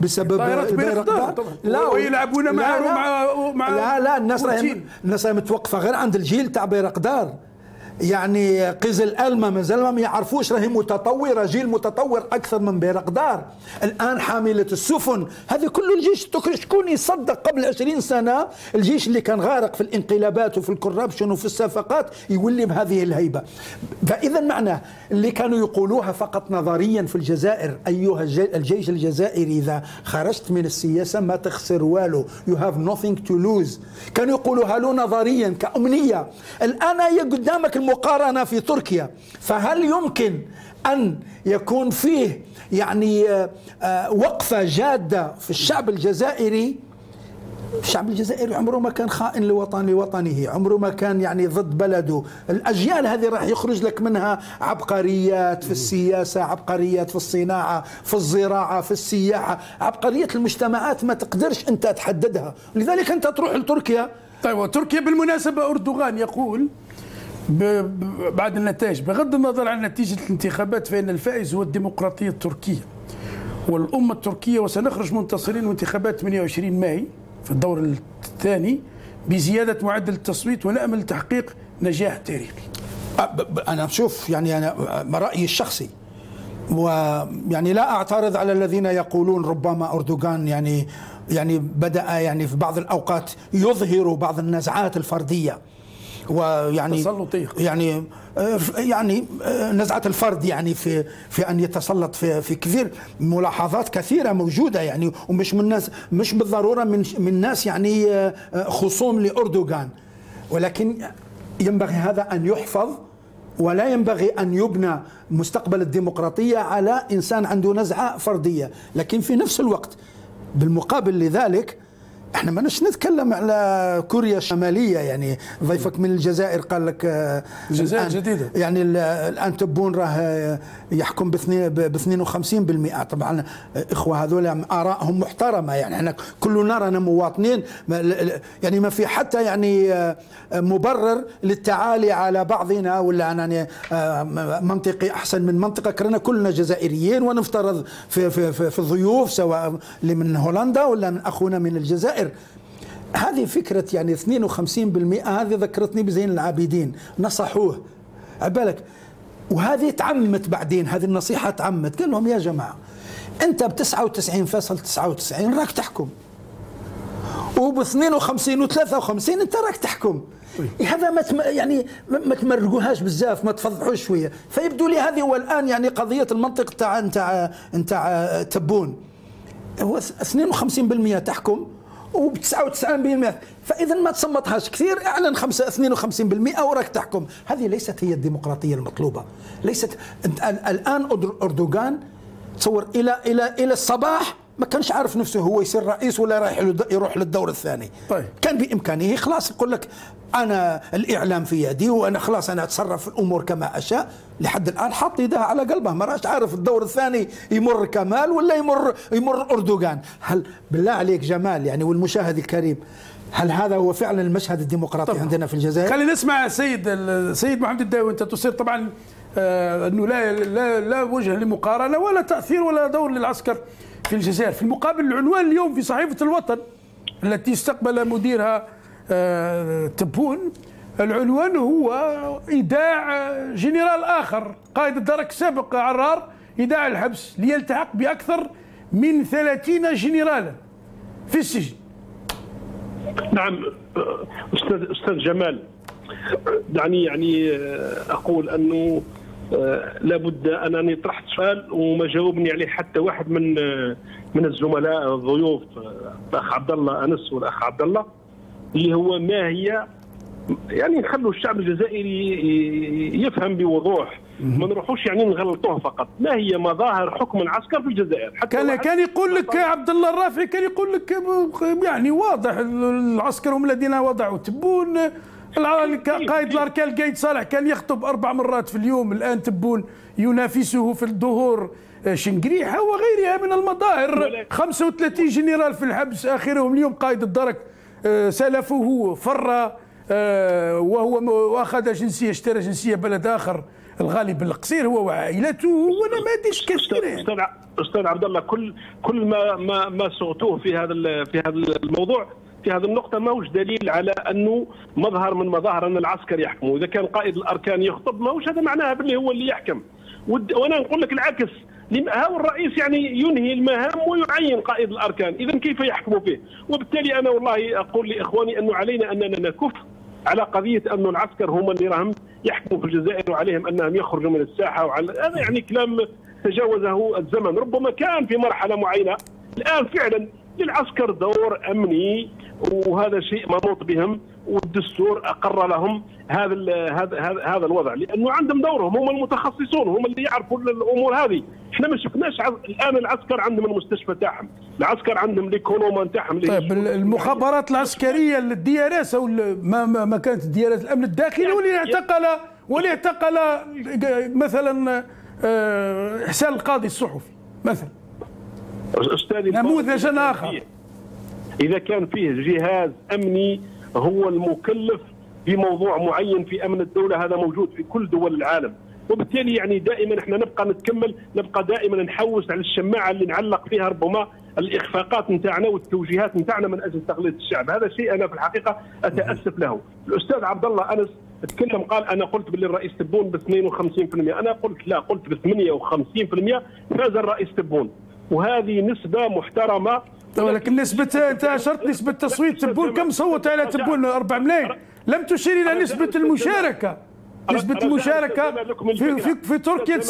بسبب البيرقدار لا ويلعبون مع مع مع لا لا الناس الناس متوقفة غير عند الجيل تاع بيرقدار يعني قزل الما مازال ما يعرفوش راهي متطورة جيل متطور أكثر من بيرقدار الآن حاملة السفن. هذه كل الجيش شكون يصدق قبل 20 سنة. الجيش اللي كان غارق في الانقلابات وفي الكوربشن وفي الصفقات يولي بهذه الهيبة. فإذا معناه اللي كانوا يقولوها فقط نظريا في الجزائر أيها الجيش الجزائري إذا خرجت من السياسة ما تخسر والو. you have nothing to lose كانوا يقولوها له نظريا كأمنية. الآن هي قدامك المقارنة في تركيا. فهل يمكن أن يكون فيه يعني آه، آه، وقفة جادة في الشعب الجزائري؟ الشعب الجزائري عمره ما كان خائن لوطن لوطنه عمره ما كان يعني ضد بلده. الأجيال هذه راح يخرج لك منها عبقريات في السياسة عبقريات في الصناعة في الزراعة في السياحة. عبقريات المجتمعات ما تقدرش أنت تحددها. لذلك أنت تروح لتركيا. طيب وتركيا بالمناسبة أردوغان يقول بعد النتائج. بغض النظر عن نتيجة الانتخابات فإن الفائز هو الديمقراطية التركية. والأمة التركية وسنخرج منتصرين وانتخابات 28 ماي في الدور الثاني بزيادة معدل التصويت ونأمل تحقيق نجاح تاريخي. أنا شوف يعني أنا رأيي الشخصي ويعني لا أعترض على الذين يقولون ربما أردوغان يعني يعني بدأ يعني في بعض الأوقات يظهر بعض النزعات الفردية. ويعني يعني يعني نزعة الفرد يعني في في أن يتسلط في في كثير ملاحظات كثيرة موجودة يعني ومش من الناس مش بالضرورة من من ناس يعني خصوم لأردوغان. ولكن ينبغي هذا أن يحفظ ولا ينبغي أن يبنى مستقبل الديمقراطية على إنسان عنده نزعة فردية. لكن في نفس الوقت بالمقابل لذلك إحنا ما نتكلم على كوريا الشمالية يعني ضيفك من الجزائر قال لك آه، الجزائر جديدة. يعني الآن تبون راه يحكم ب 52% طبعا إخوة هذول ارائهم محترمة يعني إحنا كلنا رانا مواطنين يعني ما في حتى يعني آه، مبرر للتعالي على بعضنا ولا يعني آه، منطقي أحسن من منطقه كلنا كلنا جزائريين ونفترض في في في, في الضيوف سواء من هولندا ولا من أخونا من الجزائر. الجزائر هذه فكرة يعني 52% هذه ذكرتني بزين العابدين نصحوه. عبالك وهذه تعمت بعدين هذه النصيحة تعمت. قال لهم يا جماعة أنت ب 99.99 راك تحكم. وب 52 و 53 أنت راك تحكم. هذا ما تم يعني ما تمرقوهاش بزاف ما تفضحوش شوية. فيبدو لي هذه هو الان يعني قضية المنطق تاع نتاع نتاع تبون. هو 52% تحكم. وب 99% فإذا ما تصمتهاش كثير إعلن 5 52% وراك تحكم. هذه ليست هي الديمقراطية المطلوبة. ليست الآن أردوغان تصور إلى إلى إلى الصباح ما كانش عارف نفسه هو يصير رئيس ولا رايح يروح للدور الثاني طيب. كان بإمكانه خلاص يقول لك أنا الإعلام في يدي وأنا خلاص أنا أتصرف في الأمور كما أشاء لحد الآن حط يدها على قلبه ما راش عارف الدور الثاني يمر كمال ولا يمر يمر أردوغان هل بالله عليك جمال يعني والمشاهد الكريم هل هذا هو فعلا المشهد الديمقراطي طبعا. عندنا في الجزائر؟ خلينا نسمع سيد السيد محمد الداوي أنت تصير طبعا آه إنه لا لا لا وجه لمقارنة ولا تأثير ولا دور للعسكر في الجزائر، في المقابل العنوان اليوم في صحيفة الوطن التي استقبل مديرها آه تبون العنوان هو إيداع جنرال آخر قائد الدرك السابق عرار إيداع الحبس ليلتحق بأكثر من 30 جنرالا في السجن. نعم أستاذ أستاذ جمال دعني يعني أقول أنه لابد أنني طرحت سؤال وما جاوبني عليه حتى واحد من من الزملاء الضيوف الأخ عبد الله أنس والأخ عبد الله اللي هو ما هي يعني نخلوا الشعب الجزائري يفهم بوضوح ما نروحوش يعني نغلطوه فقط. ما هي مظاهر حكم العسكر في الجزائر؟ حتى كان كان يقول لك عبد الله الرافعي كان يقول لك يعني واضح العسكر هم الذين وضعوا تبون قائد الاركان القايد صالح كان يخطب أربع مرات في اليوم الآن تبون ينافسه في الظهور شنقريحة وغيرها من المظاهر. 35 جنرال في الحبس آخرهم اليوم قائد الدرك سلفه فر وهو وأخذ جنسية اشترى جنسية بلد آخر الغالب القصير هو وعائلته ونماذج كثيرة. أستاذ أستاذ عبد الله كل كل ما ما ما صغتوه في هذا في هذا الموضوع في هذه النقطة ماهوش دليل على أنه مظهر من مظاهر أن العسكر يحكم. وإذا كان قائد الأركان يخطب ماهوش هذا معناها باللي هو اللي يحكم. وأنا نقول لك العكس. هو الرئيس يعني ينهي المهام ويعين قائد الأركان. إذا كيف يحكم فيه؟ وبالتالي أنا والله أقول لإخواني أنه علينا أننا نكف على قضية أن العسكر هم اللي راهم يحكموا في الجزائر وعليهم أنهم يخرجوا من الساحة وعلى هذا يعني كلام تجاوزه الزمن. ربما كان في مرحلة معينة الآن فعلا للعسكر دور أمني وهذا شيء منوط بهم والدستور أقر لهم هذا هذا هذا الوضع لأنه عندهم دورهم هم المتخصصون هم اللي يعرفوا الأمور هذه. إحنا ما شفناش الآن العسكر عندهم المستشفى تاعهم العسكر عندهم l'économat تاعهم طيب المخابرات العسكرية ال DRS أو ما, ما كانت الديارات الأمن الداخلي يعني واللي اعتقل واللي اعتقل مثلا آه، حسين القاضي الصحفي مثلا. استاذي نموذج آخر. إذا كان فيه جهاز أمني هو المكلف بموضوع معين في أمن الدولة هذا موجود في كل دول العالم. وبالتالي يعني دائما إحنا نبقى نتكمل نبقى دائما نحوس على الشماعة اللي نعلق فيها ربما الإخفاقات نتاعنا والتوجيهات نتاعنا من أجل تغليط الشعب. هذا شيء أنا في الحقيقة أتأسف له. الأستاذ عبد الله أنس تكلم قال أنا قلت باللي الرئيس تبون ب 52% أنا قلت لا قلت ب 58% فاز الرئيس تبون. وهذه نسبة محترمة. ولكن نسبة أنت أشرت نسبة تصويت تبون كم صوت على تبون 4 ملايين. لم تشير إلى نسبة المشاركة. نسبة المشاركة في, في, في تركيا 89%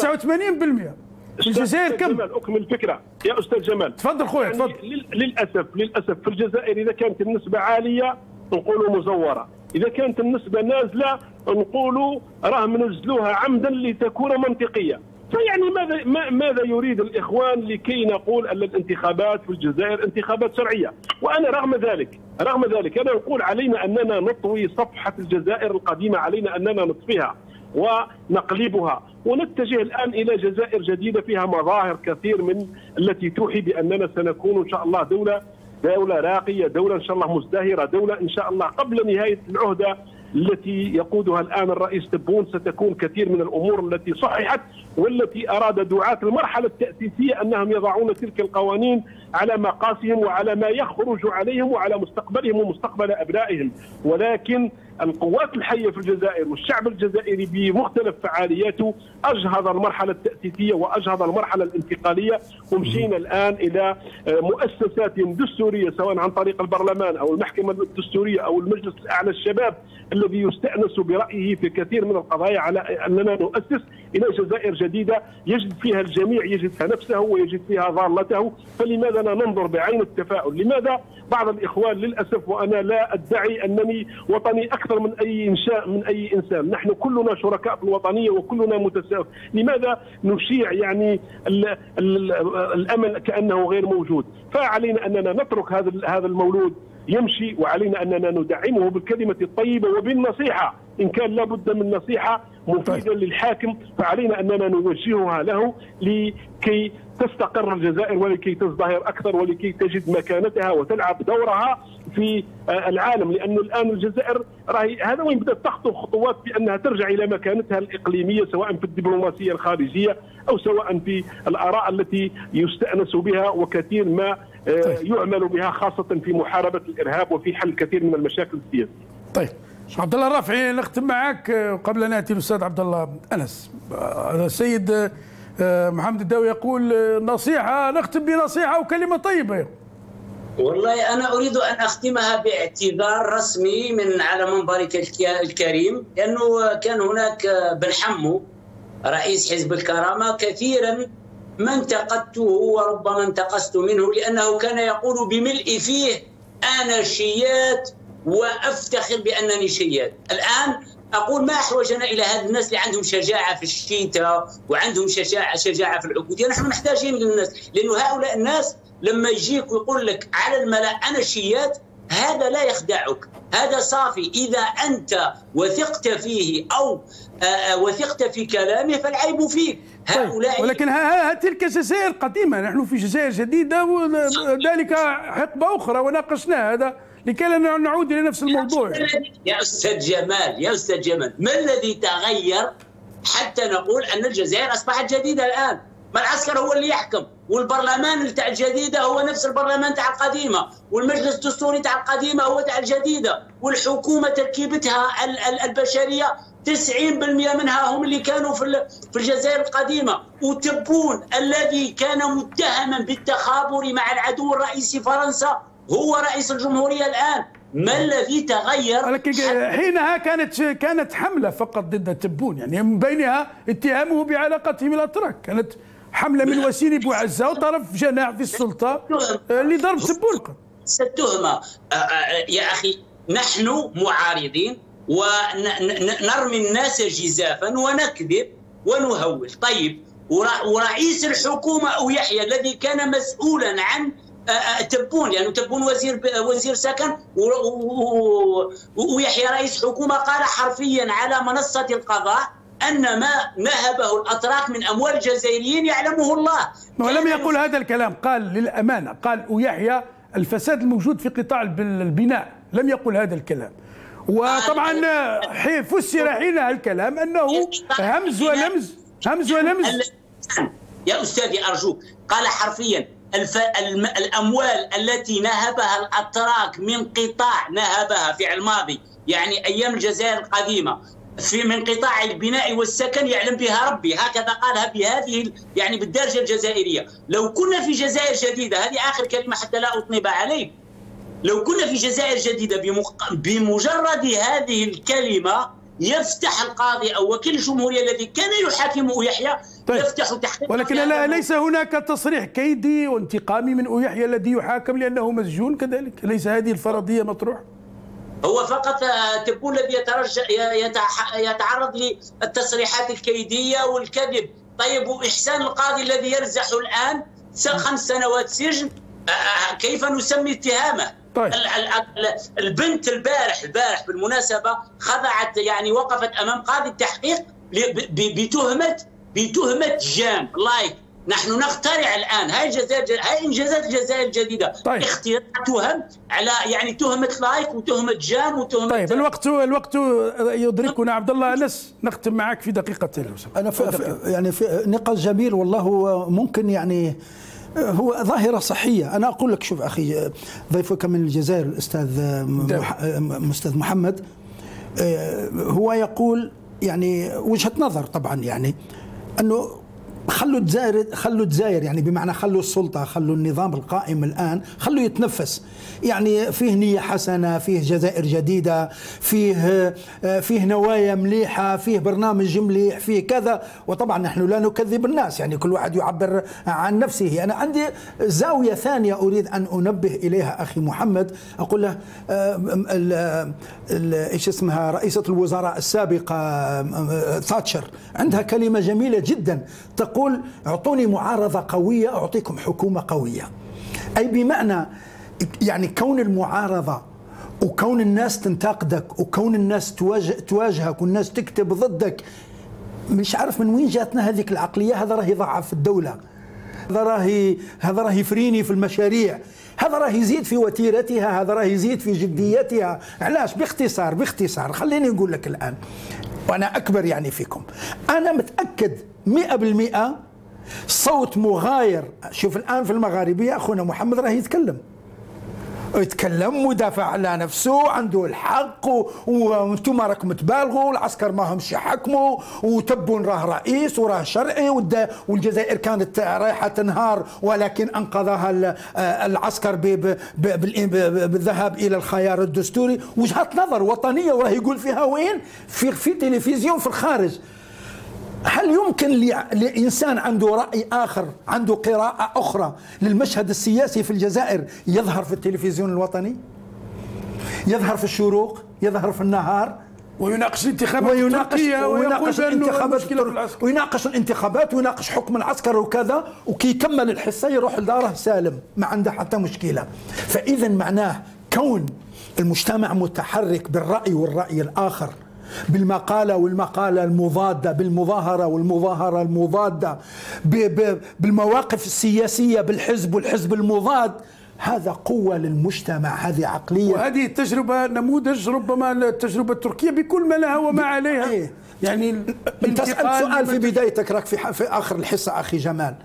في الجزائر كم؟ أكمل الفكرة. يا أستاذ جمال. تفضل خويا يعني تفضل. للاسف للأسف في الجزائر إذا كانت النسبة عالية نقولوا مزورة. إذا كانت النسبة نازلة نقولوا راه منزلوها عمدا لتكون منطقية. فيعني ماذا ماذا يريد الإخوان لكي نقول أن الانتخابات في الجزائر انتخابات شرعية؟ وأنا رغم ذلك رغم ذلك أنا أقول علينا أننا نطوي صفحة الجزائر القديمة علينا أننا نطفيها ونقلبها. ونتجه الآن إلى جزائر جديدة فيها مظاهر كثير من التي توحي بأننا سنكون إن شاء الله دوله دولة راقية، دولة إن شاء الله مزدهرة، دولة إن شاء الله قبل نهاية العهدة. التي يقودها الآن الرئيس تبون ستكون كثير من الأمور التي صححت والتي أراد دعاة المرحلة التأسيسية أنهم يضعون تلك القوانين على مقاسهم وعلى ما يخرج عليهم وعلى مستقبلهم ومستقبل أبنائهم. ولكن القوات الحية في الجزائر والشعب الجزائري بمختلف فعالياته أجهض المرحلة التأسيسية وأجهض المرحلة الانتقالية. ومشينا الآن إلى مؤسسات دستورية سواء عن طريق البرلمان أو المحكمة الدستورية أو المجلس الأعلى الشباب الذي يستأنس برأيه في كثير من القضايا على أننا نؤسس إلى جزائر جديدة. يجد فيها الجميع يجد فيها نفسه ويجد فيها ضالته. فلماذا لا ننظر بعين التفاؤل؟ لماذا بعض الإخوان للأسف وأنا لا أدعي أنني وطني أكثر من أي انشاء من أي إنسان. نحن كلنا شركاء في الوطنية وكلنا متساوي لماذا نشيع يعني ال ال الأمل كأنه غير موجود؟ فعلينا أننا نترك هذا هذا المولود يمشي وعلينا أننا ندعمه بالكلمة الطيبة وبالنصيحة. إن كان لابد من نصيحة مفيدة للحاكم فعلينا أننا نوجهها له لكي تستقر الجزائر ولكي تزدهر أكثر ولكي تجد مكانتها وتلعب دورها في العالم لأنه الآن الجزائر راهي هذا وين بدأت تخطو خطوات بانها ترجع إلى مكانتها الإقليمية سواء في الدبلوماسية الخارجية أو سواء في الآراء التي يستأنس بها وكثير ما آه، يعمل بها خاصة في محاربة الإرهاب وفي حل كثير من المشاكل السياسية. طيب. عبد الله الرافعي نختم معك. آه، قبل أن ناتي الأستاذ عبد الله أنس آه، السيد محمد الداوي يقول نصيحة نختم بنصيحة وكلمة طيبة. والله أنا أريد أن أختمها باعتذار رسمي من على منبرك الكريم لأنه كان هناك بن حمو رئيس حزب الكرامة كثيرا ما انتقدته وربما انتقصت منه لأنه كان يقول بملء فيه أنا شيات وأفتخر بأنني شيات. الآن أقول ما أحوجنا إلى هذا الناس اللي عندهم شجاعة في الشتاء وعندهم شجاعه شجاعة في العبوديه نحن محتاجين للناس لأنه هؤلاء الناس لما يجيك ويقول لك على الملا أنا شيات هذا لا يخدعك. هذا صافي. إذا أنت وثقت فيه أو آه، آه، وثقت في كلامه فالعيب فيك. طيب، هؤلاء ولكن ها ها تلك جزائر قديمة. نحن في جزائر جديدة وذلك حقبة أخرى وناقشنا هذا لكي لا نعود إلى نفس الموضوع. يا أستاذ جمال يا أستاذ جمال ما الذي تغير حتى نقول أن الجزائر أصبحت جديدة الآن؟ ما العسكر هو اللي يحكم والبرلمان تاع الجديدة هو نفس البرلمان تاع القديمة والمجلس الدستوري تاع القديمة هو تاع الجديدة والحكومة تركيبتها البشرية 90% منها هم اللي كانوا في في الجزائر القديمة. وتبون الذي كان متهما بالتخابر مع العدو الرئيسي فرنسا هو رئيس الجمهورية الآن. ما الذي تغير؟ ولكن حينها كانت كانت حملة فقط ضد تبون يعني من بينها اتهامه بعلاقته بالاتراك كانت حملة من وسيم بوعزه وطرف جناح في السلطة لضرب تبون التهمه يا أخي نحن معارضين ونرمي الناس جزافا ونكذب ونهول. طيب ورئيس الحكومة أو يحيى الذي كان مسؤولا عن تبون يعني تبون وزير وزير سكن ويحيى رئيس حكومة قال حرفيا على منصة القضاء أن ما نهبه الأتراك من أموال الجزائريين يعلمه الله. ولم يقل هذا الكلام قال للأمانة قال ويحيى الفساد الموجود في قطاع البناء. لم يقل هذا الكلام. وطبعا فسر حينها الكلام أنه همز ولمز همز ولمز. يا أستاذي أرجوك. قال حرفيا الف... الم... الأموال التي نهبها الأتراك من قطاع نهبها في الماضي يعني أيام الجزائر القديمة. في من قطاع البناء والسكن يعلم بها ربي. هكذا قالها بهذه يعني بالدرجة الجزائرية. لو كنا في جزائر جديدة هذه آخر كلمة حتى لا اطنب عليك. لو كنا في جزائر جديدة بمق... بمجرد هذه الكلمة يفتح القاضي أو وكيل الجمهورية الذي كان يحاكمه يحيى طيب. يفتح تحقيق ولكن لا ليس هناك تصريح كيدي وانتقامي من يحيى الذي يحاكم لأنه مسجون كذلك. ليس هذه الفرضية مطروحه هو فقط تبون الذي يترجع يتعرض للتصريحات الكيدية والكذب. طيب وإحسان القاضي الذي يرزح الآن خمس سنوات سجن كيف نسمي اتهامه؟ طيب. البنت البارح البارح بالمناسبة خضعت يعني وقفت أمام قاضي التحقيق بتهمة بتهمة جام لايك. نحن نخترع الآن. هاي الجزائر هاي انجازات الجزائر الجديدة. طيب. اختراع تهم على يعني تهمة لايك وتهمة جام وتهمة طيب الوقت الوقت يدركنا. عبد الله أنس نختم معك في دقيقتين أنا في يعني في نقاش جميل والله ممكن يعني هو ظاهرة صحية. أنا أقول لك شوف أخي ضيفك من الجزائر الأستاذ أستاذ محمد هو يقول يعني وجهة نظر طبعا يعني أنه خلوا الجزائر خلوا الجزائر يعني بمعنى خلوا السلطة خلوا النظام القائم الآن خلوا يتنفس. يعني فيه نية حسنة فيه جزائر جديدة فيه فيه نوايا مليحة فيه برنامج مليح فيه كذا. وطبعا نحن لا نكذب الناس يعني كل واحد يعبر عن نفسه. أنا عندي زاوية ثانية أريد أن أنبه إليها أخي محمد. أقول له إيش اسمها؟ رئيسة الوزراء السابقة تاتشر عندها كلمة جميلة جدا تقول يقول اعطوني معارضة قوية أعطيكم حكومة قوية. أي بمعنى يعني كون المعارضة وكون الناس تنتقدك وكون الناس تواجه تواجهك والناس تكتب ضدك مش عارف من وين جاتنا هذيك العقلية هذا راه يضعف الدولة. هذا راه هذا راه يفريني في المشاريع. هذا راه يزيد في وتيرتها هذا راه يزيد في جديتها. علاش؟ باختصار باختصار. خليني نقول لك الآن وأنا أكبر يعني فيكم. أنا متأكد 100% صوت مغاير. شوف الآن في المغاربية أخونا محمد راه يتكلم. يتكلم ودافع على نفسه عنده الحق وأنتم راكم تبالغوا العسكر ما همش يحكموا وتبون راه رئيس وراه شرعي والجزائر كانت رايحة تنهار ولكن أنقذها آه، العسكر بالذهاب إلى الخيار الدستوري. وجهه نظر وطنية وراه يقول فيها وين؟ في في تلفزيون في الخارج. هل يمكن لإنسان عنده رأي آخر عنده قراءة أخرى للمشهد السياسي في الجزائر يظهر في التلفزيون الوطني؟ يظهر في الشروق يظهر في النهار؟ ويناقش الانتخابات ويناقش ويناقش الانتخابات ويناقش الانتخابات ويناقش حكم العسكر وكذا وكي يكمل الحصة يروح لداره سالم ما عنده حتى مشكلة. فاذا معناه كون المجتمع متحرك بالرأي والرأي الآخر بالمقالة والمقالة المضادة بالمظاهرة والمظاهرة المضادة بالمواقف السياسية بالحزب والحزب المضاد. هذا قوة للمجتمع هذه عقلية. وهذه التجربة نموذج ربما التجربة التركية بكل ما لها وما عليها. إيه؟ يعني أنت سألت سؤال في بدايتك راك في, في آخر الحصة أخي جمال.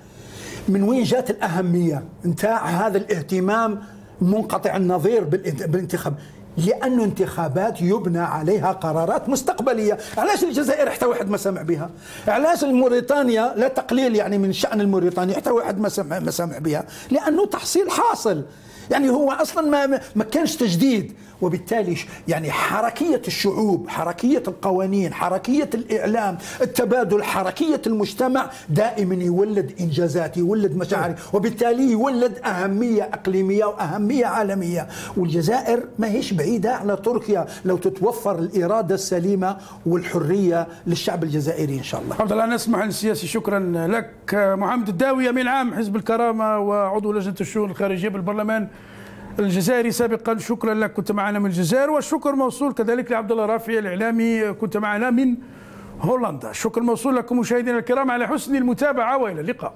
من وين جات الأهمية؟ نتاع هذا الاهتمام منقطع النظير بالانتخاب. لأن انتخابات يبنى عليها قرارات مستقبلية. علاش الجزائر حتى واحد ما سمع بها؟ علاش موريتانيا لا تقليل يعني من شأن الموريتاني حتى واحد ما سمع, ما سمع بها؟ لأنه تحصيل حاصل. يعني هو أصلا ما ما كانش تجديد. وبالتالي يعني حركية الشعوب حركية القوانين حركية الإعلام التبادل حركية المجتمع دائما يولد إنجازات يولد مشاعر وبالتالي يولد أهمية إقليمية وأهمية عالمية. والجزائر ما هيش بعيدة على تركيا لو تتوفر الإرادة السليمة والحرية للشعب الجزائري إن شاء الله. الحمد لله نسمح السياسي شكرا لك. محمد الداوي أمين عام حزب الكرامة وعضو لجنة الشؤون الخارجية بالبرلمان. الجزائري سابقا شكرا لك كنت معنا من الجزائر والشكر موصول كذلك لعبد الله رافي الإعلامي كنت معنا من هولندا. شكر موصول لكم مشاهدينا الكرام على حسن المتابعة وإلى اللقاء.